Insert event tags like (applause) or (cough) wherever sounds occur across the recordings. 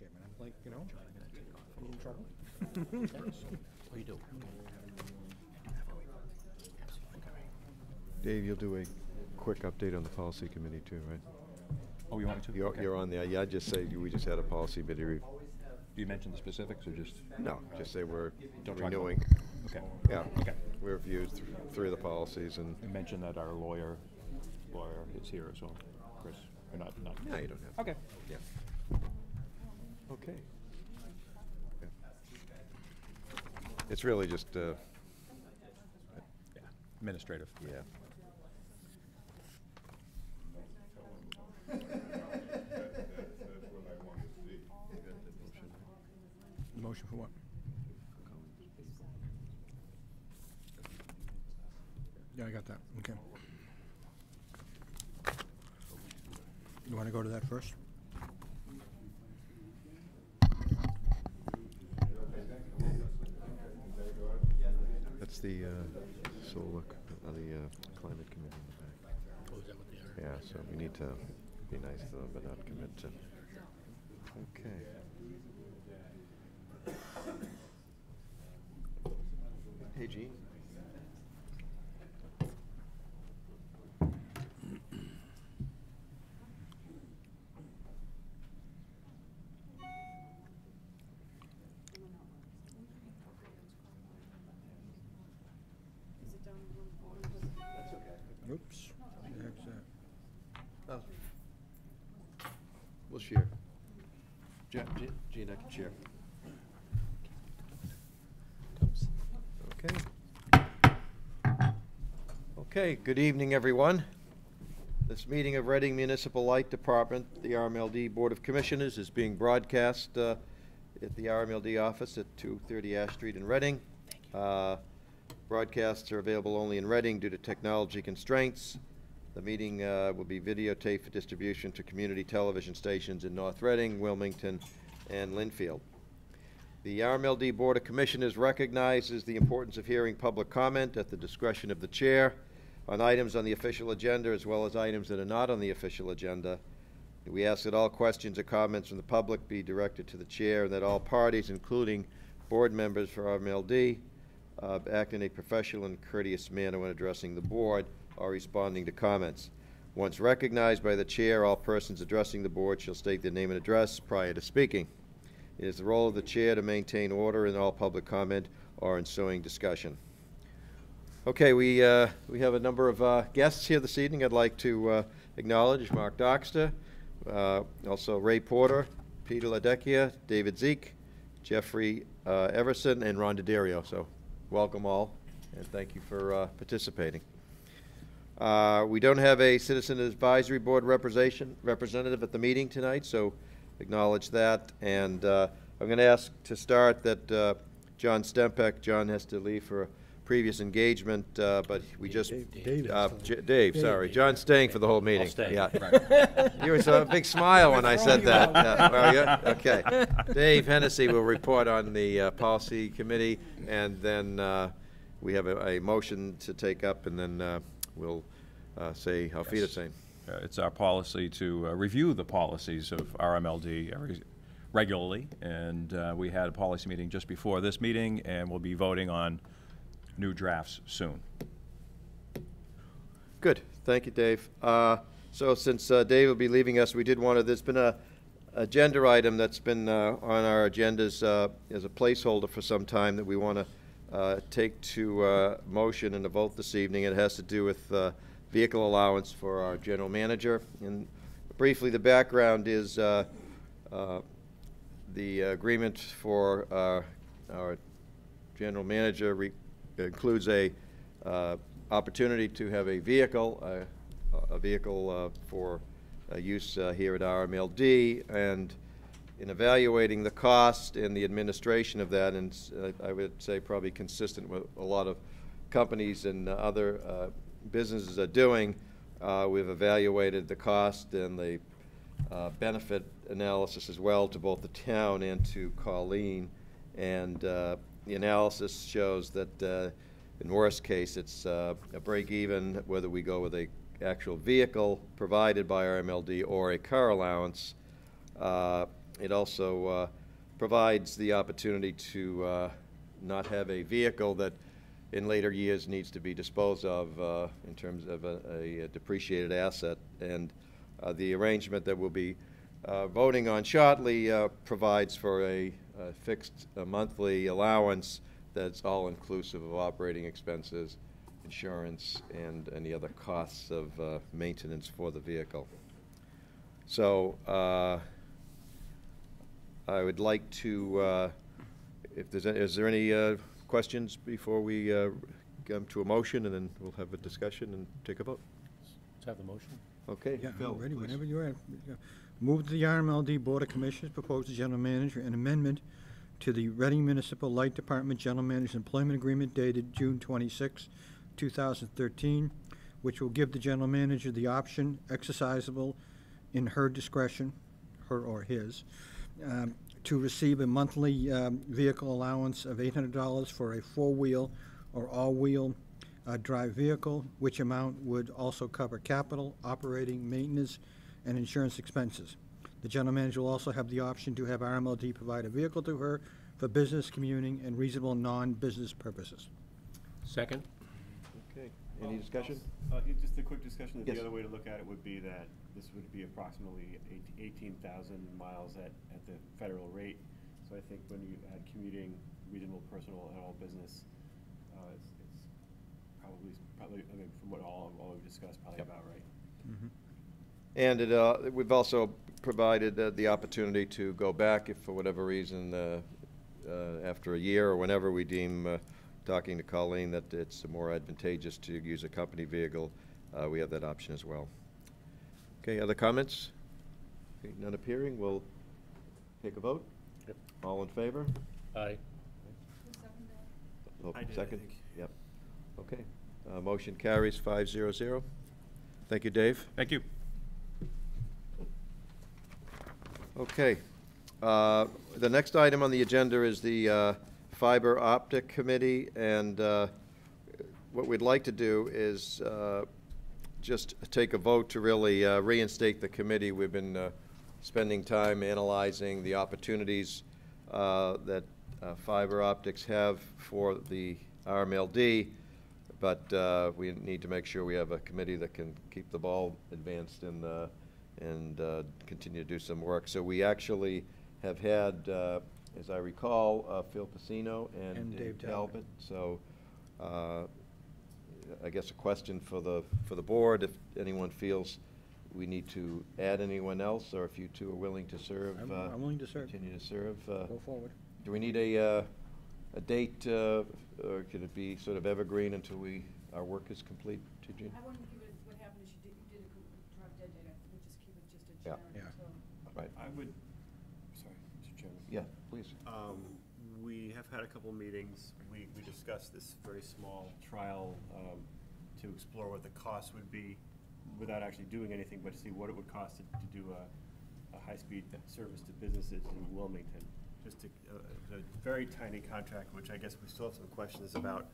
Chairman. I'm like, you know, a little trouble. Oh, you do? Dave, you'll do a quick update on the policy committee too, right? Oh, you want me to? You're, Okay. you're on there, yeah, I just say, we just had a policy committee, re- Do you mention the specifics or just? no, just say we're Don't talk about- renewing. Okay. Yeah, Okay. we reviewed th- three of the policies and, And mention that our lawyer, lawyer is here as well, Chris, or not, not? no, you don't have. to. Okay. Yeah. Okay. Yeah. It's really just, uh, Yeah. Administrative. yeah. Motion for what? Yeah, I got that, okay. You wanna go to that first? That's the, uh, solar, uh, the, uh, climate committee in the back. Yeah, so we need to be nice to them, but not commit to. Okay. Hey, Gene. Oops. What the heck's that? Oh. We'll share. Je- Je- Gene, I can share. Okay. Okay, good evening, everyone. This meeting of Reading Municipal Light Department, the RMLD Board of Commissioners, is being broadcast uh, at the RMLD office at 230 Ash Street in Reading. Uh, Broadcasts are available only in Reading due to technology constraints. The meeting uh, will be videotaped for distribution to community television stations in North Reading, Wilmington, and Lynnfield. The RMLD Board of Commissioners recognizes the importance of hearing public comment at the discretion of the chair on items on the official agenda as well as items that are not on the official agenda. We ask that all questions or comments from the public be directed to the chair and that all parties, including board members for RMLD, uh, act in a professional and courteous manner when addressing the board or responding to comments. Once recognized by the chair, all persons addressing the board shall state their name and address prior to speaking. It is the role of the chair to maintain order in all public comment or ensuing discussion. Okay, we, uh, we have a number of uh, guests here this evening. I'd like to uh, acknowledge Mark Doxter, uh, also Ray Porter, Peter Ladecchia, David Zeke, Jeffrey uh, Everson, and Ron Dario. So welcome all, and thank you for uh, participating. We don't have a Citizen Advisory Board representative at the meeting tonight, so acknowledge that. And I'm going to ask to start that John Stempeck, John has to leave for previous engagement, uh, but we just. Dave- Dave uh, has to- J- Dave, sorry. John's staying for the whole meeting. stay, Yeah. right. (laughs) You was a big smile when I said that. Yeah, well, yeah, Okay. Dave Hennessy will report on the uh, policy committee, and then uh, we have a, a motion to take up, and then uh, we'll uh, say Auf Yes. Wiedersehen. Uh, It's our policy to uh, review the policies of RMLD every- regularly, and uh, we had a policy meeting just before this meeting, and we'll be voting on new drafts soon. Good, thank you, Dave. Uh, So since uh, Dave will be leaving us, we did want to, there's been a agenda item that's been uh, on our agendas uh, as a placeholder for some time that we want to take to uh, motion and a vote this evening. It has to do with uh, vehicle allowance for our general manager. And briefly, the background is uh, uh, the agreement for uh, our general manager re- includes a uh, opportunity to have a vehicle, uh, a vehicle uh, for uh, use uh, here at RMLD, and in evaluating the cost and the administration of that, and I would say probably consistent with a lot of companies and other businesses are doing, we've evaluated the cost and the uh, benefit analysis as well to both the town and to Colleen. And uh, the analysis shows that uh, in worst case, it's uh, a break even whether we go with a actual vehicle provided by RMLD or a car allowance. Uh, it also uh, provides the opportunity to not have a vehicle that in later years needs to be disposed of uh, in terms of a a depreciated asset. And uh, the arrangement that we'll be uh, voting on shortly provides for a a fixed uh, monthly allowance that's all-inclusive of operating expenses, insurance, and any other costs of uh, maintenance for the vehicle. So uh, I would like to, uh, if there's, a- is there any uh, questions before we uh, come to a motion, and then we'll have a discussion and take a vote? Let's have the motion. Okay, Yeah, Phil, ready, please. whenever you're at. Yeah. Move that the RMLD Board of Commissioners propose to General Manager an amendment to the Reading Municipal Light Department General Manager's Employment Agreement dated June 26, 2013, which will give the General Manager the option exercisable in her discretion, her or his, um, to receive a monthly um, vehicle allowance of $800 for a four-wheel or all-wheel uh, drive vehicle, which amount would also cover capital, operating, maintenance, and insurance expenses. The general manager will also have the option to have RMLD provide a vehicle to her for business, commuting, and reasonable non-business purposes. Second? Okay, any discussion? Uh, yeah, Just a quick discussion, that Yes. the other way to look at it would be that this would be approximately eighteen thousand miles at, at the federal rate. So I think when you add commuting, reasonable personal and all business, uh, it's, it's probably, probably, I mean, from what all, all we've discussed, probably Yep. about right. And it, uh, we've also provided uh, the opportunity to go back if for whatever reason, uh, uh, after a year or whenever we deem, uh, talking to Colleen, that it's more advantageous to use a company vehicle, uh, we have that option as well. Okay, other comments? Okay, None appearing, we'll take a vote. Yep. All in favor? Aye. Oh, I did, I Second? think. Yep. Okay. Uh, Motion carries five zero zero. Thank you, Dave. Thank you. Okay. Uh, The next item on the agenda is the uh, Fiber Optic Committee, and uh, what we'd like to do is uh, just take a vote to really uh, reinstate the committee. We've been uh, spending time analyzing the opportunities uh, that uh, fiber optics have for the RMLD, but uh, we need to make sure we have a committee that can keep the ball advanced and, uh, and uh, continue to do some work. So we actually have had, uh, as I recall, uh, Phil Pacino and And Dave Dave Talbot. Talbot. So uh, I guess a question for the, for the board, if anyone feels we need to add anyone else, or if you two are willing to serve. I'm- uh, I'm willing to serve. Continue to serve. uh, Go forward. Do we need a, uh, a date, uh, or could it be sort of evergreen until we, our work is complete, Eugene? I wouldn't keep it, what happened is you did, you did a good drop dead date, I would just keep it just a Yeah. generic, Yeah. so. Right, I would, sorry, Mr. Chairman. yeah, please. Um, We have had a couple meetings. We, we discussed this very small trial um, to explore what the cost would be without actually doing anything, but to see what it would cost to, to do a, a high-speed service to businesses in Wilmington. Just to, uh, a very tiny contract, which I guess we still have some questions about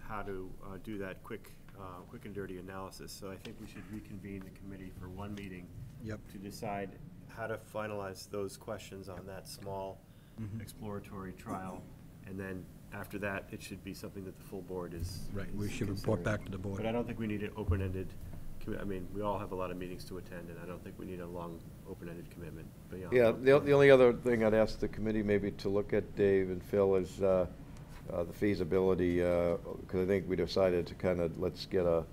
how to uh, do that quick, uh, quick and dirty analysis. So I think we should reconvene the committee for one meeting Yep. to decide how to finalize those questions on that small Mhm. exploratory trial. And then after that, it should be something that the full board is. Right, we is should report considering. back to the board. But I don't think we need an open-ended, commi- I mean, we all have a lot of meetings to attend, and I don't think we need a long, open-ended commitment beyond. Yeah, the, the only other thing I'd ask the committee maybe to look at, Dave and Phil, is uh, uh, the feasibility, because I think we decided to kind of, let's get a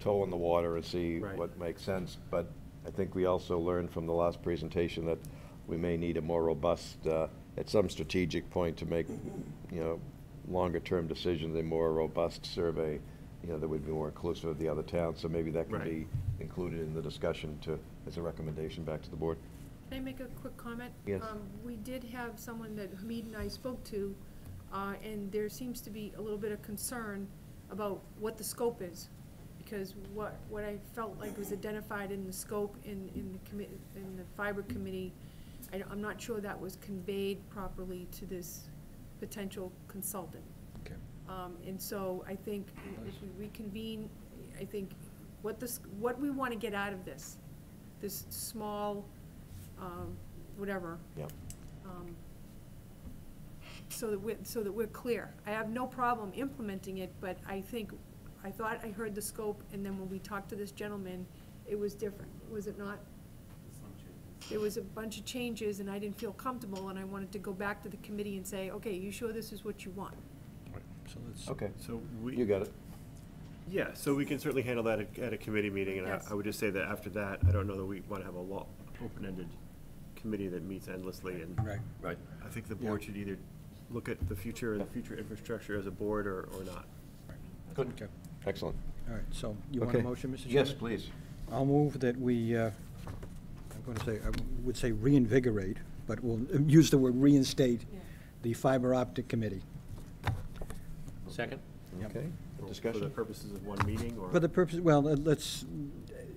toe in the water and see Right. what makes sense. But I think we also learned from the last presentation that we may need a more robust, uh, at some strategic point to make, you know, longer-term decisions, a more robust survey, you know, that would be more inclusive of the other towns. So maybe that can Right. be included in the discussion to, as a recommendation back to the board. Can I make a quick comment? Yes. Um, We did have someone that Hamid and I spoke to, uh, and there seems to be a little bit of concern about what the scope is. Because what, what I felt like was identified in the scope in, in the commit, in the fiber committee, I, I'm not sure that was conveyed properly to this potential consultant. Okay. Um, and so I think if we reconvene, I think what this, what we want to get out of this, this small, um, whatever. Yep. um, So that we're, so that we're clear. I have no problem implementing it, but I think, I thought I heard the scope, and then when we talked to this gentleman, it was different, was it not? There was a bunch of changes, and I didn't feel comfortable, and I wanted to go back to the committee and say, okay, you sure this is what you want? So let's, Okay, So we. you got it. Yeah, so we can certainly handle that at, at a committee meeting, and I, Yes. I would just say that after that, I don't know that we want to have a law, open-ended committee that meets endlessly, and right. Right. I think the board should either look at the future and the future infrastructure as a board or, or not. Good. Okay. Excellent. All right, so you want a Okay. motion, Mr. Chairman? Yes, please. I'll move that we, uh, I'm going to say, I would say reinvigorate, but we'll use the word reinstate Yeah. the fiber optic committee. Second? Yep. Okay, For the discussion? purposes of one meeting, or? For the purpose, well, uh, let's,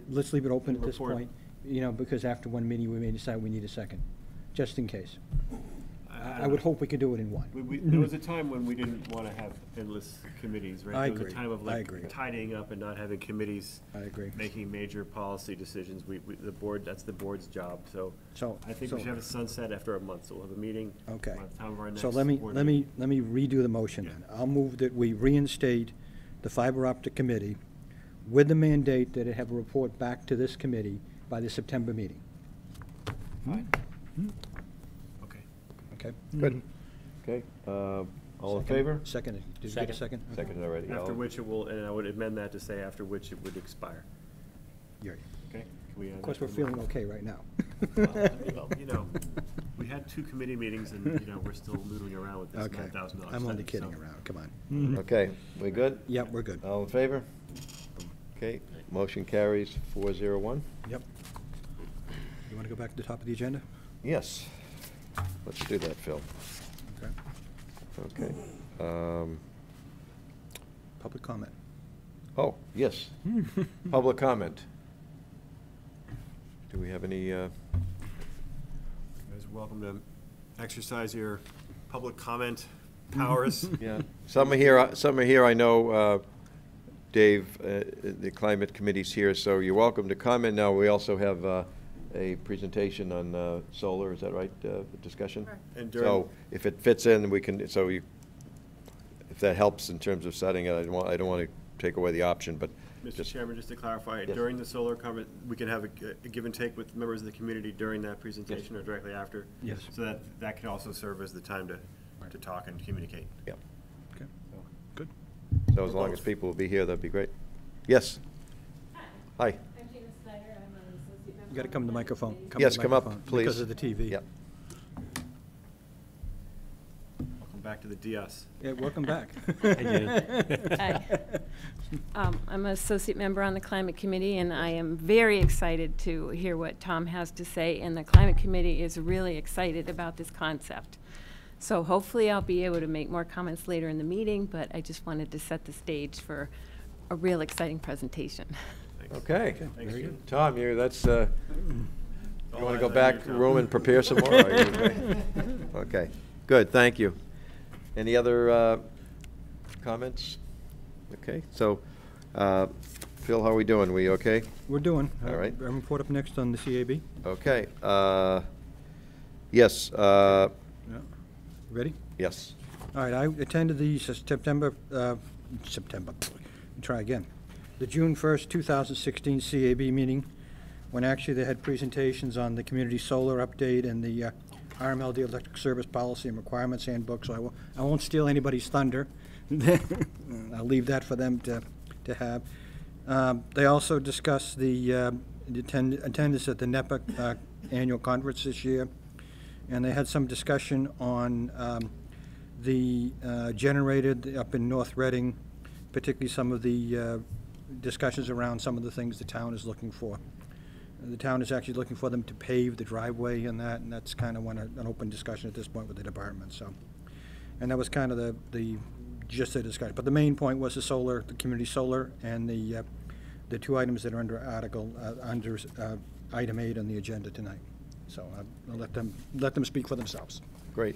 let's leave it open at this Report. point, you know, because after one meeting, we may decide we need a second, just in case. I would hope we could do it in one. We, there was a time when we didn't want to have endless committees, right? I There was agree. a time of I like agree. tidying up and not having committees. I agree. Making major policy decisions. We, we, the board, that's the board's job, so. So- I think so- we should have a sunset after a month, so we'll have a meeting. Okay. by the time of our next So let me, board let me, meeting. let me redo the motion then. I'll move that we reinstate the fiber optic committee with the mandate that it have a report back to this committee by the September meeting. Hmm? Hmm? Fine. Okay. Okay? Good. Okay, uh, all in favor? Second, did you get a Second. second? Okay. Seconded already. After All- which it will, and I would amend that to say after which it would expire. Yeah. Okay? Can we add Of course, that we're to the feeling okay right now. Well, you know, (laughs) we had two committee meetings and, you know, we're still noodling around with this Okay. nine thousand dollars. I'm only kidding around, come on. Okay, we good? Yep, we're good. All in favor? Okay, motion carries four zero one. Yep. You want to go back to the top of the agenda? Yes, let's do that, Phil. Okay. Okay. Um, Public comment. Oh, yes, (laughs) public comment. Do we have any, uh, You guys are welcome to exercise your public comment powers. (laughs) yeah, some are here, some are here, I know, uh, Dave, uh, the Climate Committee's here, so you're welcome to comment. Now, we also have uh, a presentation on uh, solar, is that right, uh, discussion? Correct. And during, So if it fits in, we can, so you, if that helps in terms of setting it, I don't want, I don't want to take away the option, but Mr. just, Chairman, just to clarify, Yes. during the solar comment, we can have a g- a give and take with members of the community during that presentation or directly after? Yes. So that, that can also serve as the time to, to talk and communicate. yeah. Okay, good. So as long as people will be here, that'd be great. Yes, Hi. I'm Gina Snyder, I'm an associate member. You got to come to the Climate microphone. Committee. to the Yes, come up, microphone, please. Because of the TV. yeah. Welcome back to the DS. Yeah, welcome back. (laughs) Hi. Um, I'm an associate member on the Climate Committee, and I am very excited to hear what Tom has to say, and the Climate Committee is really excited about this concept. So hopefully I'll be able to make more comments later in the meeting, but I just wanted to set the stage for a real exciting presentation. (laughs) Thanks. Okay. Thanks, Jim. Tom, you, that's, uh, you want to go back you, Tom. room and prepare some more? (laughs) are you okay? Okay, good, thank you. Any other uh, comments? Okay, so, uh, Phil, how are we doing? We okay? We're doing. All uh, right. I'm report up next on the CAB. Okay, uh, yes, uh, Yeah. Ready? yes. All right, I attended the September, uh, September, try again, the June 1st, 2016 CAB meeting, when actually they had presentations on the community solar update and the uh, RMLD electric service policy and requirements handbook, so I won't, I won't steal anybody's thunder. (laughs) I'll leave that for them to, to have. Um, They also discussed the uh, the attend- attendance at the NEPPA uh, annual conference this year, and they had some discussion on um, the uh, generated up in North Reading, particularly some of the uh, discussions around some of the things the town is looking for. The town is actually looking for them to pave the driveway and that, and that's kind of one, an open discussion at this point with the department, so. And that was kind of the, the gist of the discussion. But the main point was the solar, the community solar, and the, uh, the two items that are under article, uh, under uh, item eight on the agenda tonight. So I'll let them, let them speak for themselves. Great.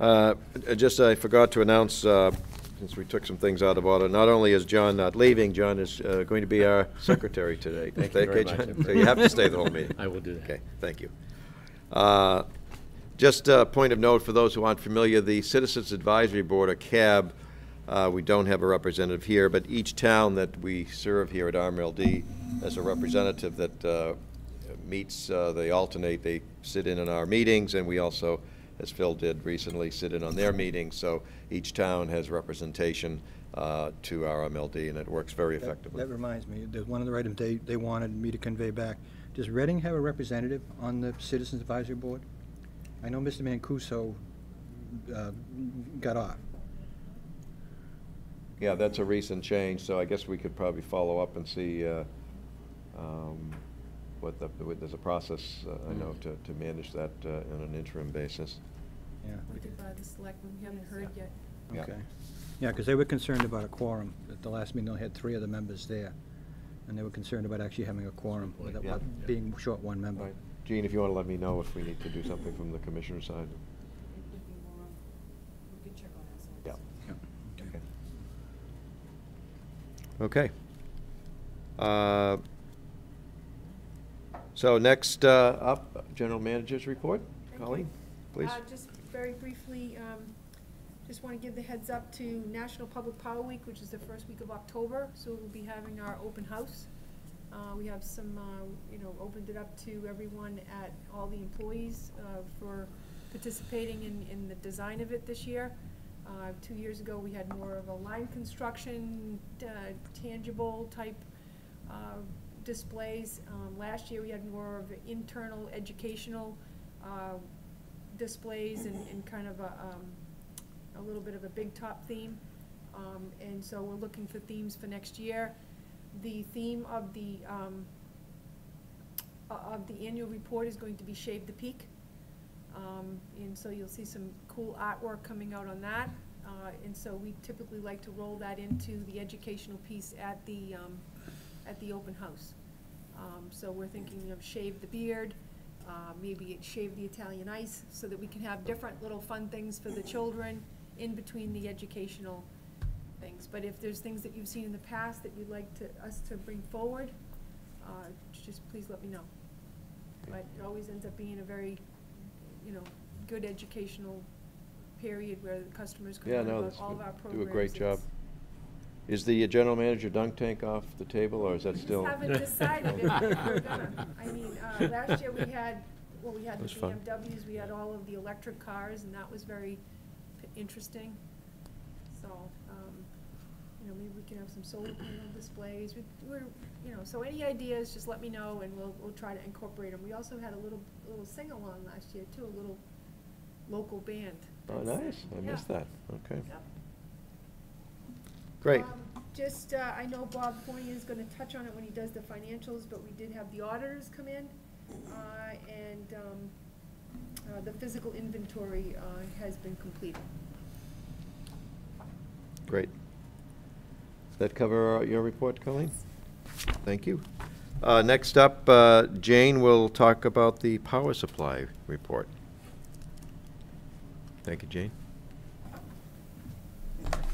Uh, Just, I forgot to announce, uh, since we took some things out of order, not only is John not leaving, John is uh, going to be our secretary today. Thank you very Okay, much. John? So you have to stay the whole meeting. I will do that. Okay, thank you. Uh, Just a point of note for those who aren't familiar, the Citizens Advisory Board, or CAB, uh, we don't have a representative here, but each town that we serve here at RMLD has a representative that uh, meets, uh, they alternate, they sit in on our meetings, and we also, as Phil did recently, sit in on their meetings. So each town has representation uh, to MLD, and it works very That- effectively. That reminds me, there's one of the items they, they wanted me to convey back. Does Reading have a representative on the Citizens Advisory Board? I know Mr. Mancuso uh, got off. Yeah, that's a recent change, so I guess we could probably follow up and see uh, um, what the, what- there's a process, uh, I know, to, to manage that uh, on an interim basis. Yeah. Appointed by the selectmen, we haven't heard yet. Yeah. Okay. Yeah, because they were concerned about a quorum. At the last meeting, they had three other members there, and they were concerned about actually having a quorum, without Yeah. being short one member. Right. Gene, if you want to let me know if we need to do something from the commissioner side. Yeah. Yeah. Okay. Okay. Uh, So next uh, up, General Manager's report. Thank. Colleen, please. Uh, Just very briefly, um, just want to give the heads up to National Public Power Week, which is the first week of October, so we'll be having our open house. Uh, We have some, uh, you know, opened it up to everyone at, all the employees uh, for participating in, in the design of it this year. Uh, Two years ago, we had more of a line construction, uh, tangible type uh, displays. Um, Last year, we had more of internal educational uh, displays and, and kind of a, um, a little bit of a big top theme. Um, and so we're looking for themes for next year. The theme of the, um, of the annual report is going to be Shave the Peak. Um, and so you'll see some cool artwork coming out on that. Uh, and so we typically like to roll that into the educational piece at the, um, at the open house. Um, so we're thinking of shave the beard, uh, maybe shave the Italian ice, so that we can have different little fun things for the children in between the educational things. But if there's things that you've seen in the past that you'd like to, us to bring forward, uh, just please let me know. But it always ends up being a very, you know, good educational period where the customers can Yeah, no, about that's all of good. our Do a programs. great job. It's- Is the uh, General Manager dunk tank off the table, or is that still? Just haven't (laughs) decided if if we're gonna. I mean, uh, (laughs) last year we had, well, we had It the was fun. BMWs, we had all of the electric cars, and that was very p- interesting. So, um, you know, maybe we can have some solar panel displays. We- We're, you know, so any ideas, just let me know, and we'll, we'll try to incorporate them. We also had a little, little sing-along last year, too, a little local band. Oh, that nice, I Yeah. missed that, okay. Yep. Great. Um, Just, uh, I know Bob Fournier is gonna touch on it when he does the financials, but we did have the auditors come in, uh, and, um, uh, the physical inventory, uh, has been completed. Great. Does that cover uh, your report, Colleen? Thank you. Uh, Next up, uh, Jane will talk about the power supply report. Thank you, Jane.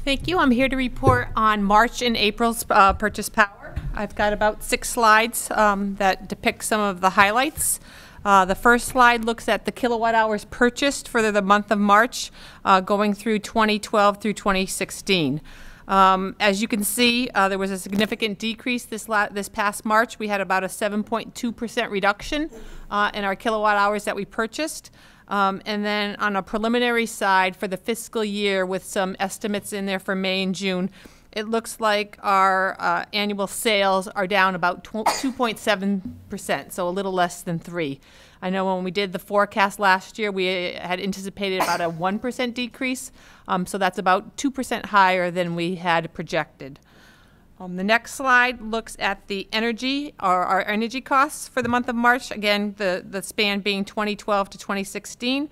Thank you. I'm here to report on March and April's uh, purchase power. I've got about six slides um, that depict some of the highlights. Uh, The first slide looks at the kilowatt hours purchased for the month of March, uh, going through 2012 through 2016. Um, As you can see, uh, there was a significant decrease this this past March. We had about a 7.2% reduction uh, in our kilowatt hours that we purchased. Um, And then on a preliminary side for the fiscal year with some estimates in there for May and June, it looks like our uh, annual sales are down about 2.7%, so a little less than 3. I know when we did the forecast last year, we had anticipated about a 1% decrease, um, so that's about 2% higher than we had projected. Um, the next slide looks at the energy, or our energy costs for the month of March. Again, the, the span being 2012 to 2016.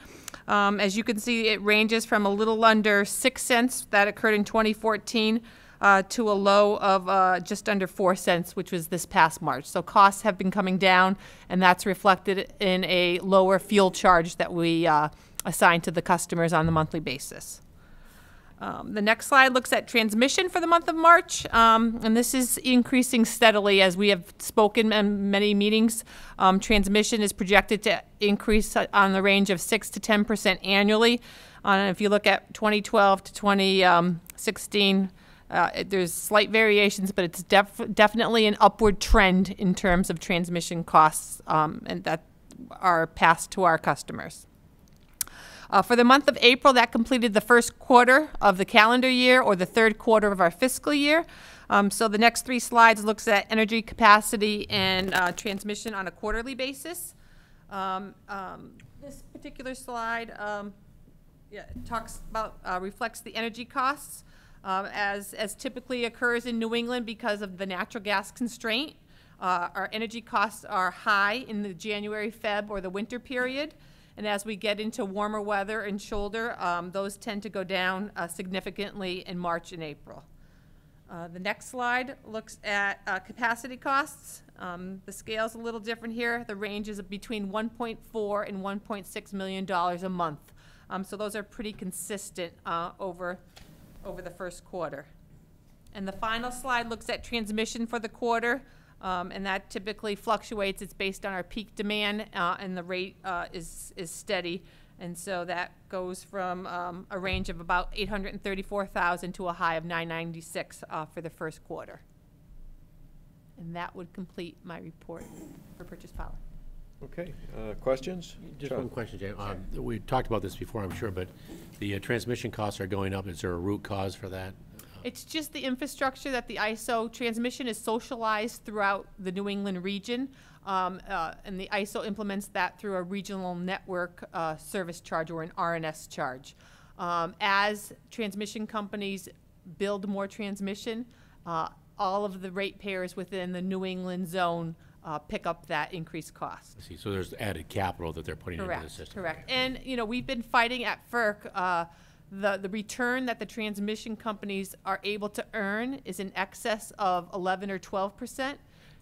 Um, as you can see, it ranges from a little under 6 cents that occurred in 2014 uh, to a low of uh, just under 4 cents, which was this past March. So costs have been coming down, and that's reflected in a lower fuel charge that we uh, assign to the customers on the monthly basis. Um, The next slide looks at transmission for the month of March, um, and this is increasing steadily as we have spoken in many meetings. Um, Transmission is projected to increase on the range of 6 to 10 percent annually. Uh, If you look at 2012 to 2016, uh, there's slight variations, but it's def- definitely an upward trend in terms of transmission costs, um, and that are passed to our customers. Uh, for the month of April, that completed the first quarter of the calendar year or the third quarter of our fiscal year. Um, so the next three slides looks at energy capacity and uh, transmission on a quarterly basis. Um, um, this particular slide um, yeah, talks about, uh, reflects the energy costs, um, as, as typically occurs in New England because of the natural gas constraint. Uh, our energy costs are high in the January, Feb, or the winter period. And as we get into warmer weather and shoulder, um, those tend to go down uh, significantly in March and April. Uh, The next slide looks at uh, capacity costs. Um, The is a little different here. The range is between 1.4 and 1.6 million dollars a month. Um, So those are pretty consistent uh, over, over the first quarter. And the final slide looks at transmission for the quarter, um, and that typically fluctuates. It's based on our peak demand, uh, and the rate uh, is, is steady. And so that goes from um, a range of about 834,000 to a high of 996 uh, for the first quarter. And that would complete my report for purchase power. Okay, uh, questions? Just Chuck? one question, Jay. Um, We talked about this before, I'm sure, but the uh, transmission costs are going up. Is there a root cause for that? It's just the infrastructure that the ISO transmission is socialized throughout the New England region. Um, uh, and the ISO implements that through a regional network, uh, service charge or an RNS charge. Um, as transmission companies build more transmission, uh, all of the ratepayers within the New England zone, uh, pick up that increased cost. I see, so there's added capital that they're putting into the system. correct. And, you know, we've been fighting at FERC, uh, the, the return that the transmission companies are able to earn is in excess of eleven or twelve percent.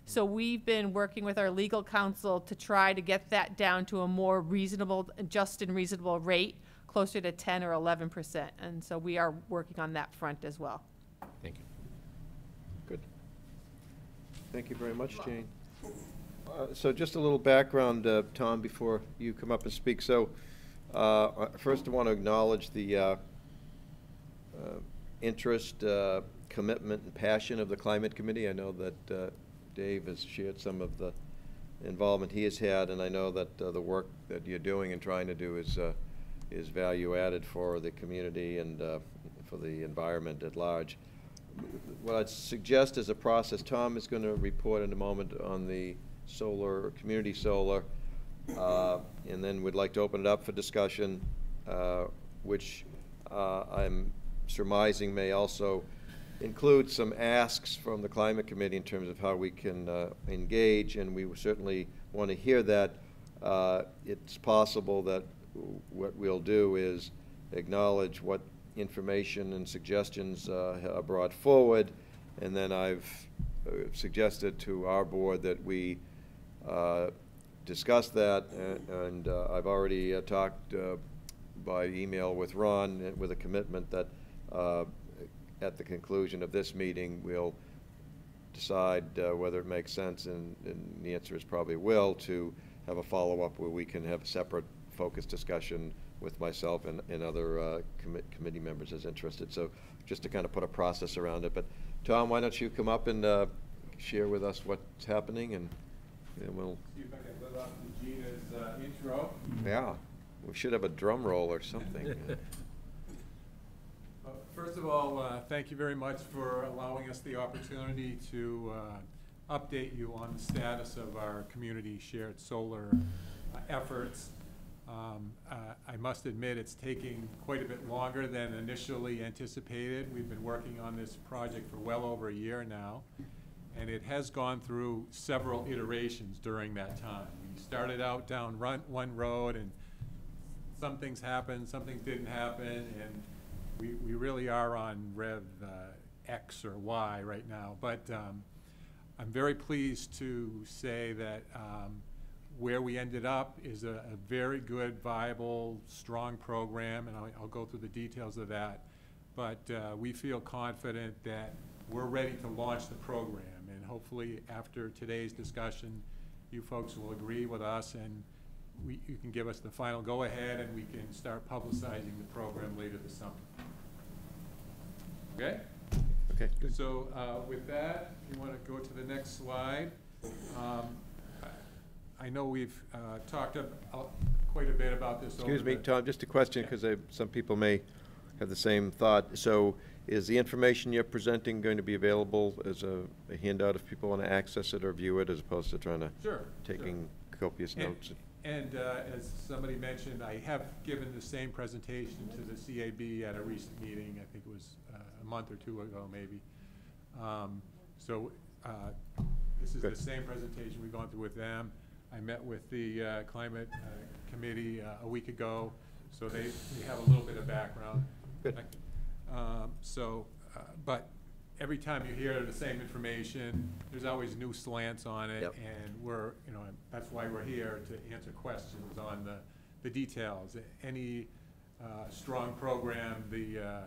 So we've been working with our legal counsel to try to get that down to a more reasonable, just and reasonable rate, closer to ten or eleven percent. And so we are working on that front as well. Thank you. Good. Thank you very much, Jane. Uh, So just a little background, uh, Tom, before you come up and speak. So, uh, first I want to acknowledge the uh, uh, interest, uh, commitment, and passion of the Climate Committee. I know that uh, Dave has shared some of the involvement he has had, and I know that uh, the work that you're doing and trying to do is, is value added for the community and for the environment at large. What I'd suggest is a process, Tom is going to report in a moment on the solar, community solar, uh, and then we'd like to open it up for discussion, uh, which uh, I'm surmising may also include some asks from the Climate Committee in terms of how we can uh, engage, and we certainly want to hear that. Uh, It's possible that what we'll do is acknowledge what information and suggestions uh, are brought forward, and then I've uh, suggested to our board that we uh, discuss that, a- and uh, I've already uh, talked uh, by email with Ron uh, with a commitment that uh, at the conclusion of this meeting, we'll decide whether it makes sense, and, and the answer is probably will, to have a follow-up where we can have a separate focused discussion with myself and, and other commi- committee members as interested. So just to kind of put a process around it. But Tom, why don't you come up and share with us what's happening, and, and we'll, See if I can live up to Gina's uh, intro. yeah, we should have a drum roll or something. (laughs) Uh, First of all, uh, thank you very much for allowing us the opportunity to uh, update you on the status of our community shared solar uh, efforts. Um, uh, I must admit, it's taking quite a bit longer than initially anticipated. We've been working on this project for well over a year now, and it has gone through several iterations during that time. We started out down run, one road, and some things happened, some things didn't happen, and we, we really are on Rev uh, X or Y right now. But um, I'm very pleased to say that um, where we ended up is a, a very good, viable, strong program, and I'll, I'll go through the details of that. but uh, we feel confident that we're ready to launch the program. And hopefully, after today's discussion, you folks will agree with us and we, you can give us the final go-ahead and we can start publicizing the program later this summer. Okay? Okay. good. So uh, with that, if you want to go to the next slide. um, I- know we've uh, talked ab- quite a bit about this Excuse me, Tom, just a question, because some people may have the same thought. So is the information you're presenting going to be available as a a handout if people want to access it or view it, as opposed to trying to, Sure. sure. taking copious And- notes? And uh, as somebody mentioned, I have given the same presentation to the CAB at a recent meeting, I think it was uh, a month or two ago, maybe. Um, So uh, this is the same presentation we've gone through with them. I met with the uh, Climate uh, Committee uh, a week ago, so they, they have a little bit of background. Good. Um, So, uh, but every time you hear the same information, there's always new slants on it. Yep. And we're, you know, that's why we're here to answer questions on the, the details. Any uh, strong program, the, uh,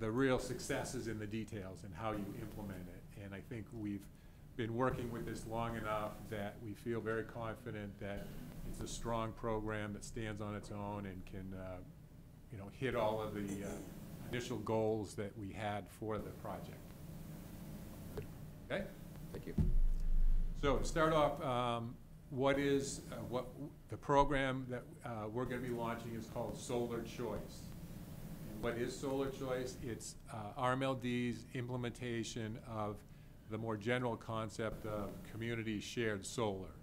the real success is in the details and how you implement it. And I think we've been working with this long enough that we feel very confident that it's a strong program that stands on its own and can, uh, you know, hit all of the uh, initial goals that we had for the project. Okay? Thank you. So to start off, um, what is, uh, what, the program that uh, we're going to be launching is called Solar Choice. And What is Solar Choice? It's uh, RMLD's implementation of the more general concept of community shared solar,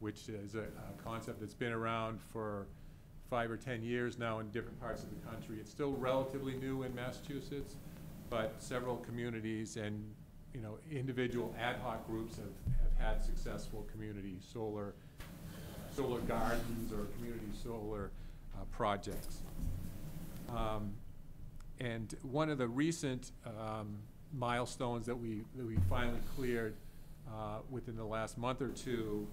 which is a a concept that's been around for five or 10 years now in different parts of the country. It's still relatively new in Massachusetts, but several communities and, you know, individual ad hoc groups have, have had successful community solar, solar gardens or community solar uh, projects. Um, And one of the recent um, milestones that we, that we finally cleared uh, within the last month or two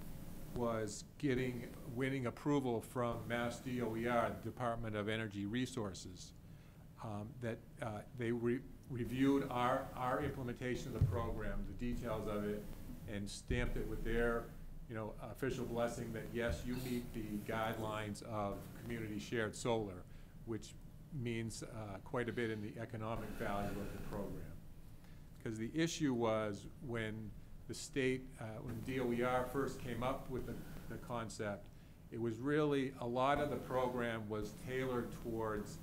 was getting, winning approval from Mass DOER, Department of Energy Resources, um, that uh, they re- reviewed our, our implementation of the program, the details of it, and stamped it with their, you know, official blessing that, yes, you meet the guidelines of community shared solar, which means uh, quite a bit in the economic value of the program. Because the issue was when the state, uh, when DOER first came up with the, the concept, it was really, a lot of the program was tailored towards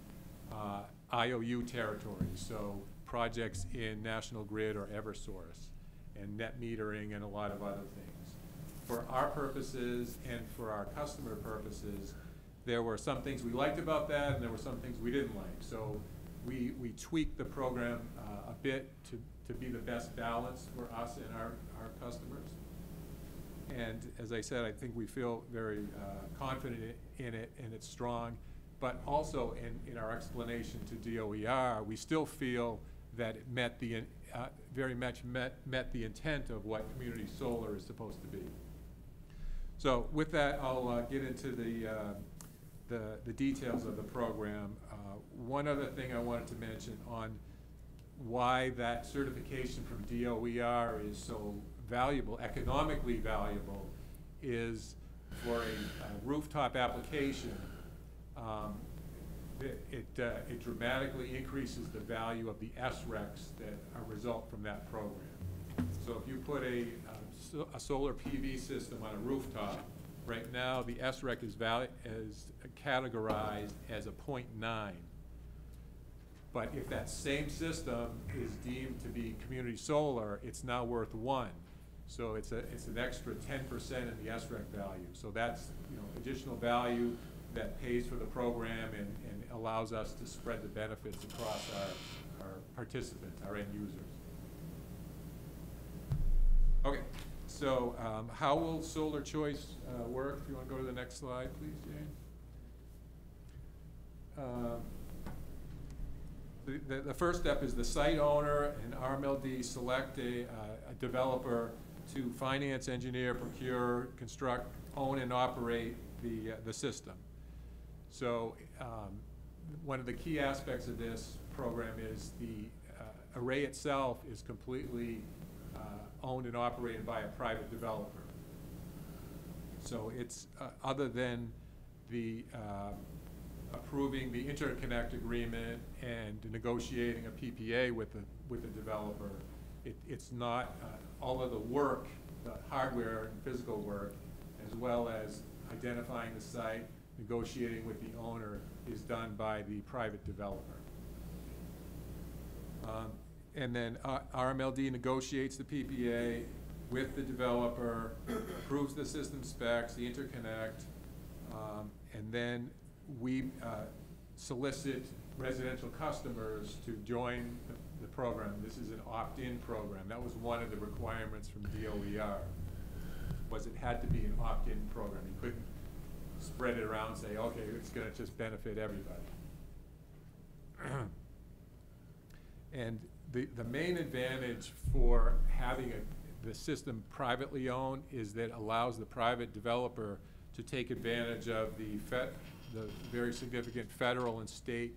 uh, IOU territories, so projects in National Grid or Eversource, and net metering and a lot of other things. For our purposes and for our customer purposes, there were some things we liked about that, and there were some things we didn't like. So we, we tweaked the program uh, a bit to, to be the best balance for us and our, our customers. And as I said, I think we feel very uh, confident in it, and it's strong. But also, in, in our explanation to DOER, we still feel that it met the, uh, very much met, met the intent of what community solar is supposed to be. So with that, I'll uh, get into the, uh, the, the details of the program. Uh, One other thing I wanted to mention on why that certification from DOER is so valuable, economically valuable, is for a a rooftop application, um, it, it uh, it dramatically increases the value of the SRECs that are result from that program. So if you put a, uh, so- a solar PV system on a rooftop, right now, the SREC is is categorized as a .9. But if that same system is deemed to be community solar, it's now worth one. So it's a, it's an extra ten percent in the SREC value. So that's, you know, additional value that pays for the program and, and allows us to spread the benefits across our, our participants, our end users. Okay, so, um, how will Solar Choice, uh, work? If you wanna go to the next slide, please, Jane. Um, the, the, first step is the site owner and RMLD select a, uh, a developer to finance, engineer, procure, construct, own, and operate the, uh, the system. So, um, one of the key aspects of this program is the uh, array itself is completely uh, owned and operated by a private developer. So it's, uh, other than the um, approving the interconnect agreement and negotiating a PPA with the, with the developer, it, it's not, uh, all of the work, the hardware and physical work, as well as identifying the site, negotiating with the owner, is done by the private developer. Um, And then uh, RMLD negotiates the PPA with the developer, approves the system specs, the interconnect, um, and then we uh, solicit residential customers to join the- the program. This is an opt-in program. That was one of the requirements from DOER, was it had to be an opt-in program. You couldn't spread it around and say, okay, it's gonna just benefit everybody. (clears throat) And the, the main advantage for having a, the system privately owned is that it allows the private developer to take advantage of the fed, the very significant federal and state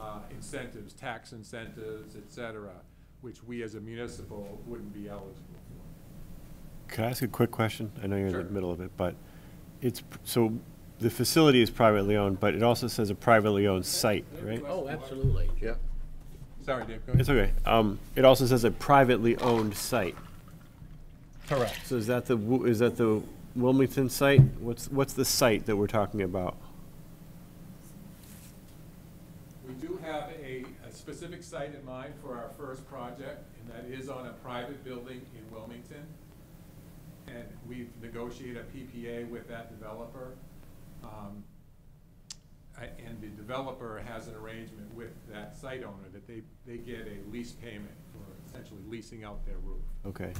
uh, incentives, tax incentives, et cetera, which we as a municipal wouldn't be eligible for. Can I ask a quick question? I know you're in the middle of it, but it's, so the facility is privately owned, but it also says a privately owned site, right? Oh, absolutely. Yeah. Sorry, Dave, go ahead. It's okay. Um, it also says a privately owned site. Correct. So is that the, is that the Wilmington site? What's, what's the site that we're talking about? We do have a, a specific site in mind for our first project, and that is on a private building in Wilmington. And we've negotiated a PPA with that developer. Um, I- And the developer has an arrangement with that site owner that they, they get a lease payment for essentially leasing out their roof. Okay.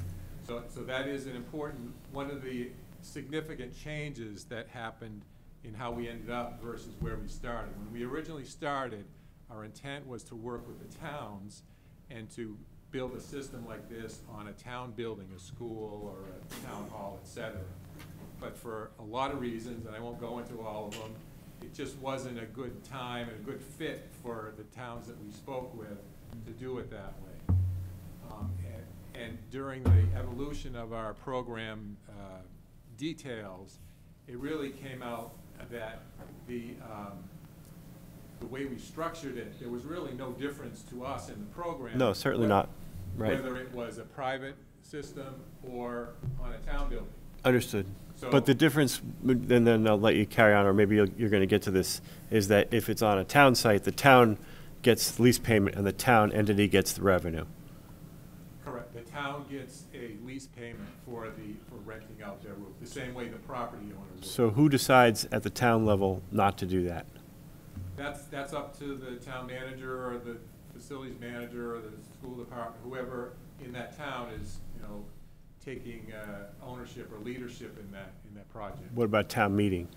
So, so that is an important, one of the significant changes that happened in how we ended up versus where we started. When we originally started, our intent was to work with the towns and to build a system like this on a town building, a school or a town hall, et cetera. But for a lot of reasons, and I won't go into all of them, it just wasn't a good time and a good fit for the towns that we spoke with to do it that way. Um, and- And during the evolution of our program uh, details, it really came out that the, um, the way we structured it, there was really no difference to us in the program. No, certainly not. Right. Whether it was a private system or on a town building. Understood. So- But the difference, and then I'll let you carry on, or maybe you'll- you're going to get to this, is that if it's on a town site, the town gets lease payment and the town entity gets the revenue. Correct. The town gets a lease payment for the, for renting out their roof, the same way the property owner would. So who decides at the town level not to do that? That's, that's up to the town manager or the facilities manager or the school department, whoever in that town is, you know, taking uh, ownership or leadership in that, in that project. What about town meeting?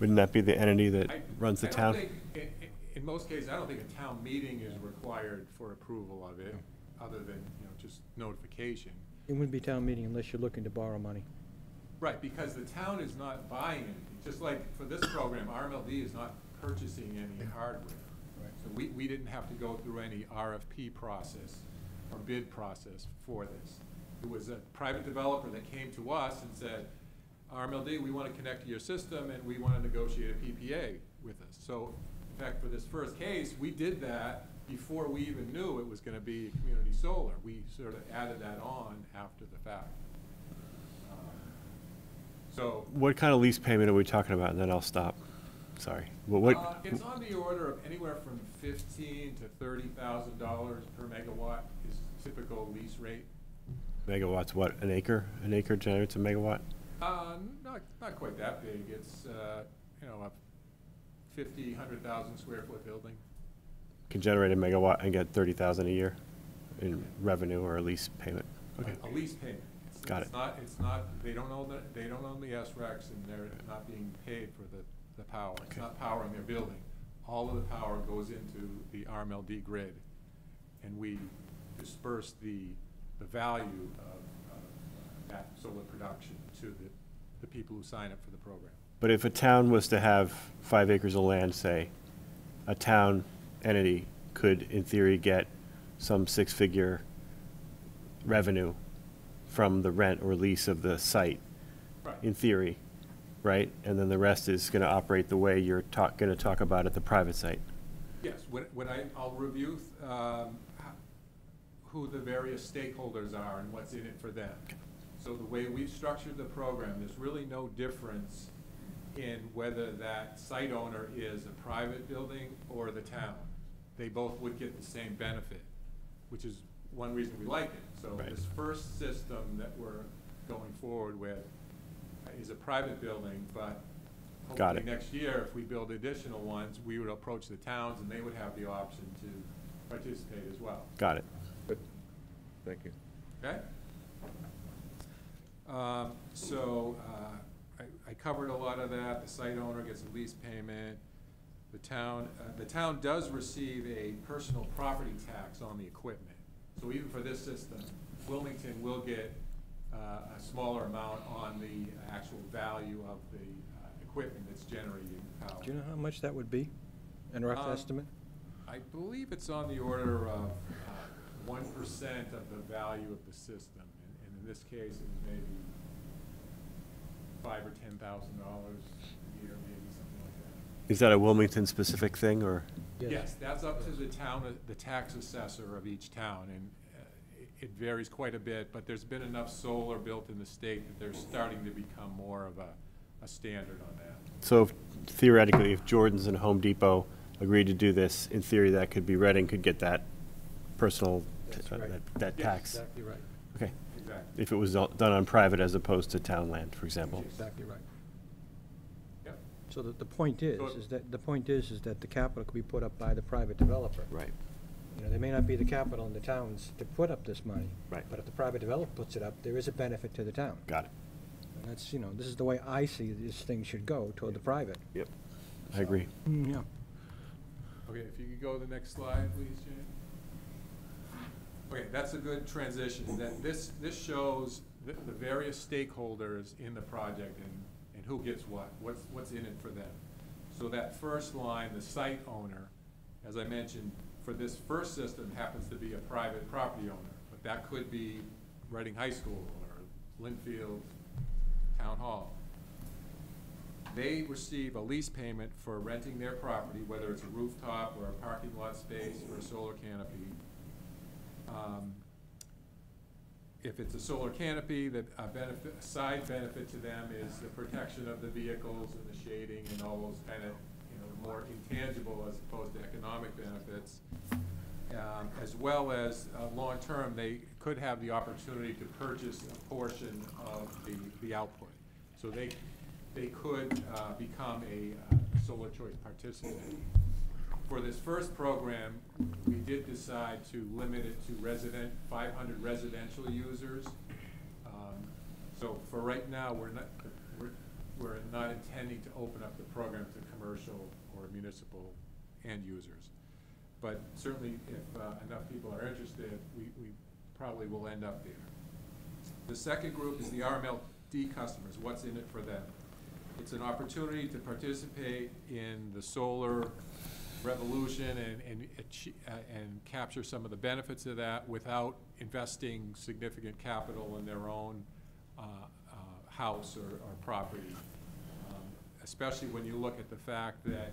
Wouldn't that be the entity that I- runs the I town? don't think, in, in- in most cases, I don't think a town meeting is required for approval of it, other than, you know, just notification. It wouldn't be town meeting unless you're looking to borrow money. Right, because the town is not buying anything, just like for this program, RMLD is not purchasing any hardware. So we, we didn't have to go through any RFP process or bid process for this. It was a private developer that came to us and said, RMLD, we want to connect to your system and we want to negotiate a PPA with us. So, in fact, for this first case, we did that before we even knew it was going to be community solar. We sort of added that on after the fact. Um, So, What kind of lease payment are we talking about? And then I'll stop. Sorry. What, what, Uh, It's on the order of anywhere from fifteen to thirty thousand dollars per megawatt is typical lease rate. megawatts, what, an acre? An acre generates a megawatt? Uh, not, not quite that big, it's, uh, you know, a fifty, hundred thousand square foot building. Can generate a megawatt and get thirty thousand a year in revenue or a lease payment? Okay. A lease payment. It's- Got It's it. not, it's not, they don't own the, they don't own the SRECs and they're not being paid for the, the power. It's not powering their building. All of the power goes into the RMLD grid. And we disperse the, the value of, of that solar production to the, the people who sign up for the program. But if a town was to have five acres of land, say, a town entity could, in theory, get some six-figure revenue from the rent or lease of the site, Right. in theory, right? And then the rest is gonna operate the way you're talk, gonna talk about at the private site. Yes, when, when I, I'll review, um, who the various stakeholders are and what's in it for them. So the way we've structured the program, there's really no difference in whether that site owner is a private building or the town. They both would get the same benefit, which is one reason we like it. So Right. this first system that we're going forward with is a private building, but Got hopefully it. next year, if we build additional ones, we would approach the towns and they would have the option to participate as well. Got it. Thank you. Okay? Um, So, uh, I, I covered a lot of that, the site owner gets a lease payment, the town, uh, the town does receive a personal property tax on the equipment. So even for this system, Wilmington will get a smaller amount on the actual value of the uh, equipment that's generating power. Do you know how much that would be? In rough Um, estimate? I believe it's on the order of uh, one percent of the value of the system, and and in this case, it was maybe five or ten thousand dollars a year, maybe something like that. Is that a Wilmington-specific thing, or? Yes, that's up to the town, uh, the tax assessor of each town, and uh, it- it varies quite a bit, but there's been enough solar built in the state that they're starting to become more of a, a standard on that. So if- theoretically, if Jordan's and Home Depot agreed to do this, in theory, that could be, Reading could get that personal, That's uh, right. that- that Yes. tax. Exactly right. Okay. Exactly. If it was done on private as opposed to town land, for example. Exactly right. Yep. So the, the point is, So it- is that, the point is, is that the capital could be put up by the private developer. Right. You know, there may not be the capital in the towns to put up this money. Right. But if the private developer puts it up, there is a benefit to the town. Got it. And that's, you know, this is the way I see this thing should go, toward the private. Yep. I agree. Mm, yeah. Okay, if you could go to the next slide, please, Jane. Okay, that's a good transition, that this, this shows the, the various stakeholders in the project and, and who gets what, what's, what's in it for them. So that first line, the site owner, as I mentioned, for this first system happens to be a private property owner, but that could be Reading High School or Lynnfield Town Hall they receive a lease payment for renting their property, whether it's a rooftop or a parking lot space or a solar canopy. Um, If it's a solar canopy, the, a benefit, a side benefit to them is the protection of the vehicles and the shading and all those kind of, more intangible as opposed to economic benefits. Um, As well as, uh, long-term, they could have the opportunity to purchase a portion of the, the output. So they, they could uh, become a uh, solar choice participant. For this first program, we did decide to limit it to resident, five hundred residential users. Um, So for right now, we're not, we're, we're not intending to open up the program to commercial municipal end users. But certainly, if uh, enough people are interested, we, we probably will end up there. The second group is the RMLD customers, what's in it for them? It's an opportunity to participate in the solar revolution and, and, uh, and capture some of the benefits of that without investing significant capital in their own, uh, uh, house or, or property. Um, Especially when you look at the fact that,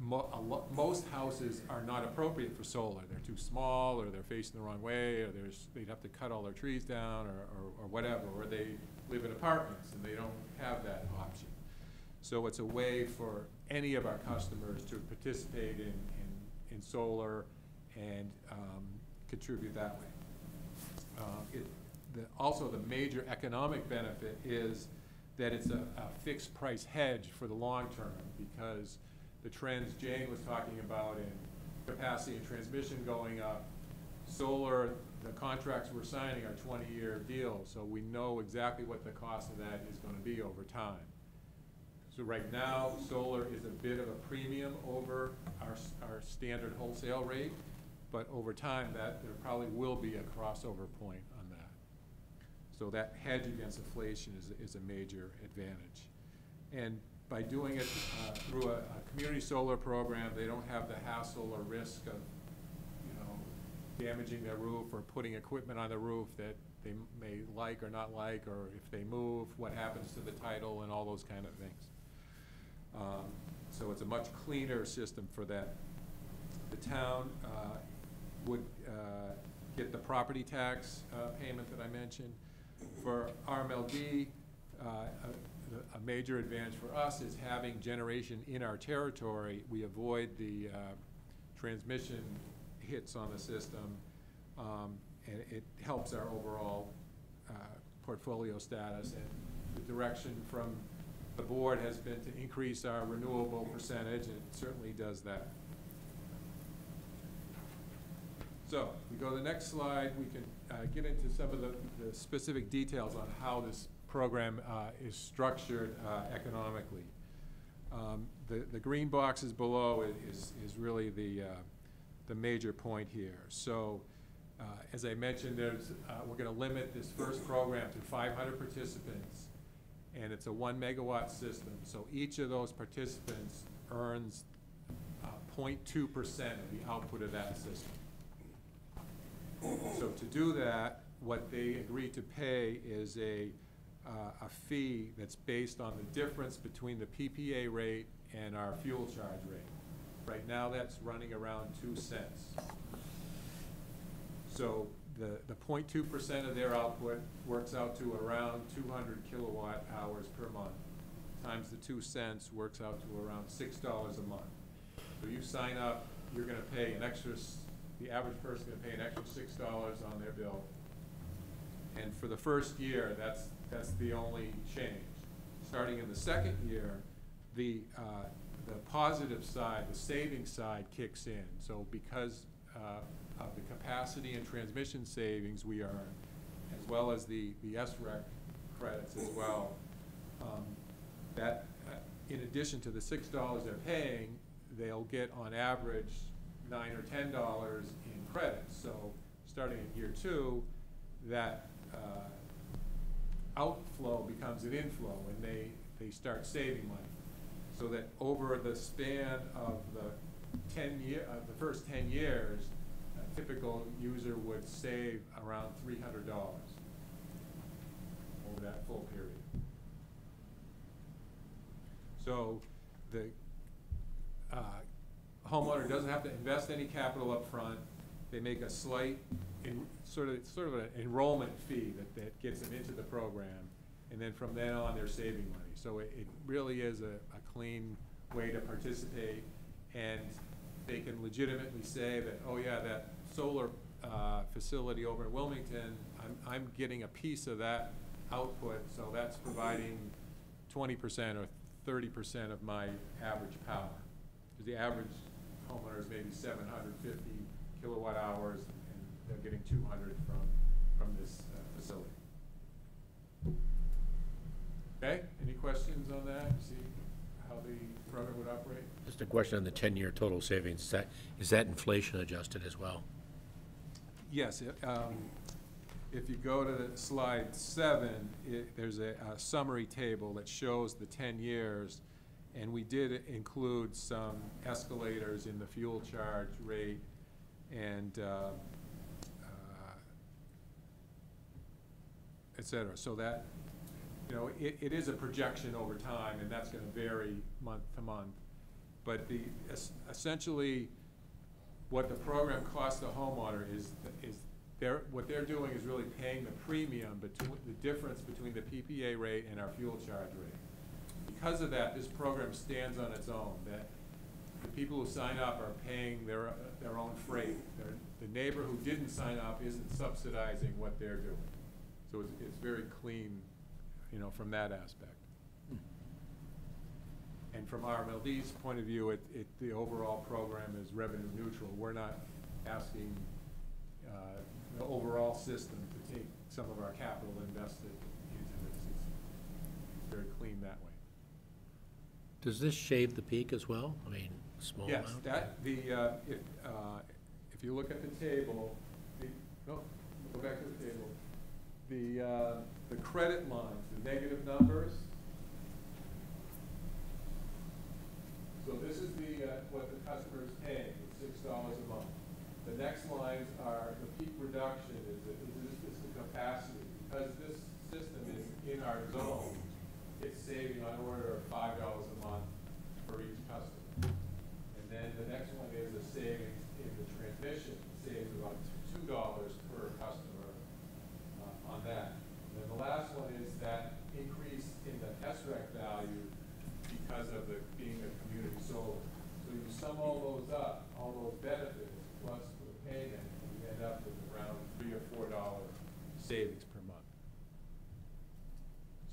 mo- most houses are not appropriate for solar. They're too small, or they're facing the wrong way, or there's, they'd have to cut all their trees down, or, or, or whatever, or they live in apartments and they don't have that option. So it's a way for any of our customers to participate in, in, in solar and, um, contribute that way. Uh, It, the, also, the major economic benefit is that it's a, a fixed price hedge for the long term, because the trends Jane was talking about in capacity and transmission going up, solar, the contracts we're signing are twenty-year deals, so we know exactly what the cost of that is gonna be over time. So right now, solar is a bit of a premium over our, our standard wholesale rate, but over time, that, there probably will be a crossover point on that. So that hedge against inflation is, is a major advantage. And by doing it uh, through a, a community solar program, they don't have the hassle or risk of, you know, damaging their roof or putting equipment on the roof that they may like or not like, or if they move, what happens to the title and all those kind of things. Um, So it's a much cleaner system for that. The town uh, would uh, get the property tax uh, payment that I mentioned. For RMLD, a a major advantage for us is having generation in our territory. We avoid the uh, transmission hits on the system, um, and it helps our overall uh, portfolio status. And the direction from the board has been to increase our renewable percentage, and it certainly does that. So, we go to the next slide, we can uh, get into some of the, the specific details on how this program uh, is structured uh, economically. Um, The, the green boxes below is, is really the, uh, the major point here. So, uh, as I mentioned, there's, uh, we're gonna limit this first program to five hundred participants, and it's a one megawatt system, so each of those participants earns 0.2 percent of the output of that system. So to do that, what they agree to pay is a, uh, a fee that's based on the difference between the PPA rate and our fuel charge rate. Right now, that's running around two cents. So the, the 0.2 percent of their output works out to around two hundred kilowatt hours per month. Times the two cents works out to around six dollars a month. So you sign up, you're gonna pay an extra, the average person's gonna pay an extra six dollars on their bill. And for the first year, that's, that's the only change. Starting in the second year, the, uh, the positive side, the saving side kicks in. So because uh, of the capacity and transmission savings we earn, as well as the, the SREC credits as well, um, that, uh, in addition to the six dollars they're paying, they'll get on average nine or ten dollars in credits. So, starting in year two, that, uh, outflow becomes an inflow, and they, they start saving money. So that over the span of the ten year, of the first ten years, a typical user would save around three hundred dollars over that full period. So the uh, homeowner doesn't have to invest any capital up front. They make a slight, en- sort of, sort of an enrollment fee that, that gets them into the program. And then from then on, they're saving money. So it, it really is a, a clean way to participate. And they can legitimately say that, oh yeah, that solar uh, facility over in Wilmington, I'm, I'm getting a piece of that output, so that's providing twenty percent or thirty percent of my average power. Because the average homeowner is maybe seven hundred fifty kilowatt hours, they're getting two hundred from, from this uh, facility. Okay, any questions on that? See how the program would operate? Just a question on the ten-year total savings. Is that, is that inflation adjusted as well? Yes, it, um, if you go to the slide seven, it, there's a, a summary table that shows the ten years. And we did include some escalators in the fuel charge rate and, uh, et cetera. So that, you know, it, it is a projection over time, and that's gonna vary month to month. But the, es- essentially, what the program costs the homeowner is, is they're, what they're doing is really paying the premium between, the difference between the PPA rate and our fuel charge rate. Because of that, this program stands on its own, that the people who sign up are paying their, their own freight. The neighbor who didn't sign up isn't subsidizing what they're doing. So it's, it's very clean, you know, from that aspect. And from RMLD's point of view, it, it, the overall program is revenue neutral. We're not asking, uh, the overall system to take some of our capital invested into this. It's it's very clean that way. Does this shave the peak as well? I mean, small amount? Yes, that, the, uh, if, uh, if you look at the table, the, no, go back to the table the, uh, the credit lines, the negative numbers. So this is the, uh, what the customer is paying, $6 a month. The next lines are the peak reduction, is, it, is this the capacity? Because this system is in our zone, it's saving on order of $5 a month for each customer. And then the next one is the savings in the transmission, saves about $2 last one is that increase in the SREC value because of the, being a community solar. So you sum all those up, all those benefits, plus the payment, and you end up with around three or four dollar savings per month.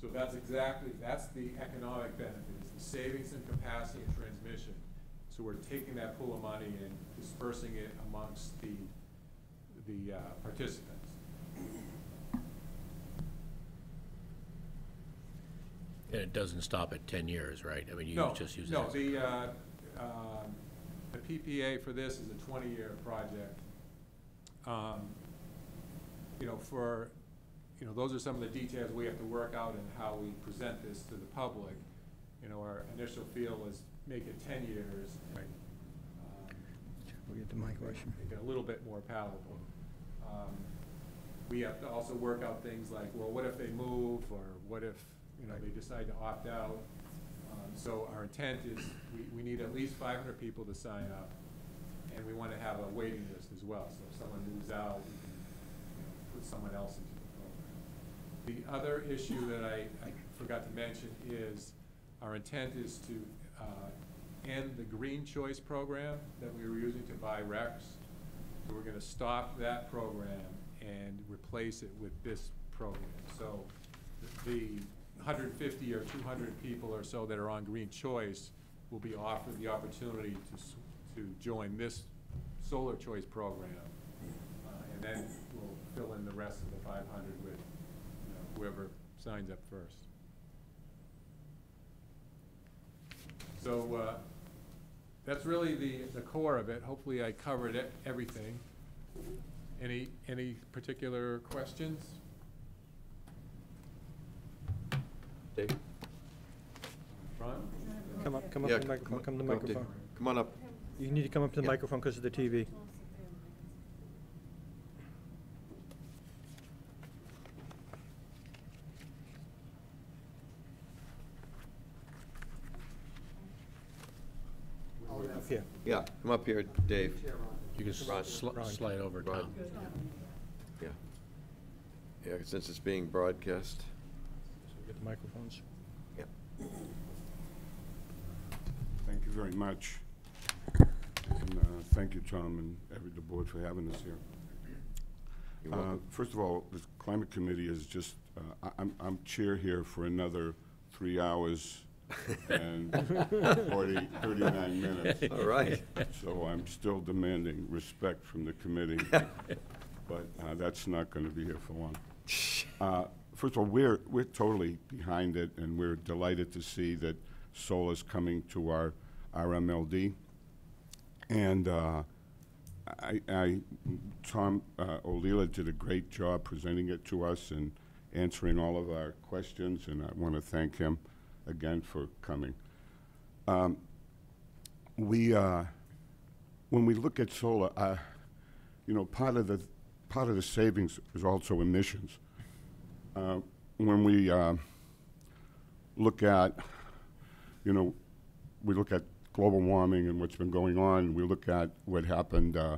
So that's exactly, that's the economic benefit, is the savings in capacity and transmission. So we're taking that pool of money and dispersing it amongst the, the uh, participants. And it doesn't stop at ten years, right? I mean, you No, just use it No, as- the, uh, um, the PPA for this is a twenty-year project. Um, You know, for, you know, those are some of the details we have to work out in how we present this to the public. You know, our initial feel was make it ten years. Um, We'll get to my question. Make it a little bit more palatable. Um, We have to also work out things like, well, what if they move, or what if, you know, they decide to opt out? Um, So our intent is, we, we need at least five hundred people to sign up, and we wanna have a waiting list as well, so if someone moves out, we can, you know, put someone else into the program. The other issue that I, I forgot to mention is, our intent is to, uh, end the Green Choice program that we were using to buy RECs. So we're gonna stop that program and replace it with this program. So the hundred and fifty or two hundred people or so that are on Green Choice will be offered the opportunity to, to join this Solar Choice program. Uh, And then we'll fill in the rest of the five hundred with, you know, whoever signs up first. So, uh, that's really the, the core of it. Hopefully I covered it, everything. Any, any particular questions? Dave? Ron? Come up, come up Yeah, to the microphone, come to the up, Dave. microphone. Come on up. You need to come up to the Yeah. microphone because of the TV. Up here. Yeah, come up here, Dave. You can s- Ron. sli- Ron. slide over, Ron. Tom. Yeah. Yeah, since it's being broadcast. So Get the microphones. Yeah. Thank you very much. And uh, thank you, Tom, and every, the board for having us here. Uh. First of all, the Climate Committee is just, uh, I- I'm, I'm chair here for another three hours and 40, 39 minutes. (laughs) All right. So I'm still demanding respect from the committee, (laughs) but uh, that's not going to be here for long. (laughs) First of all, we're, we're totally behind it, and we're delighted to see that solar's coming to our, RMLD. And uh, I, I, Tom uh, O'Leary did a great job presenting it to us and answering all of our questions, and I want to thank him again for coming. Um, We, uh, when we look at solar, uh, you know, part of the, part of the savings is also emissions. Uh, When we uh, look at, you know, we look at global warming and what's been going on, we look at what happened, uh,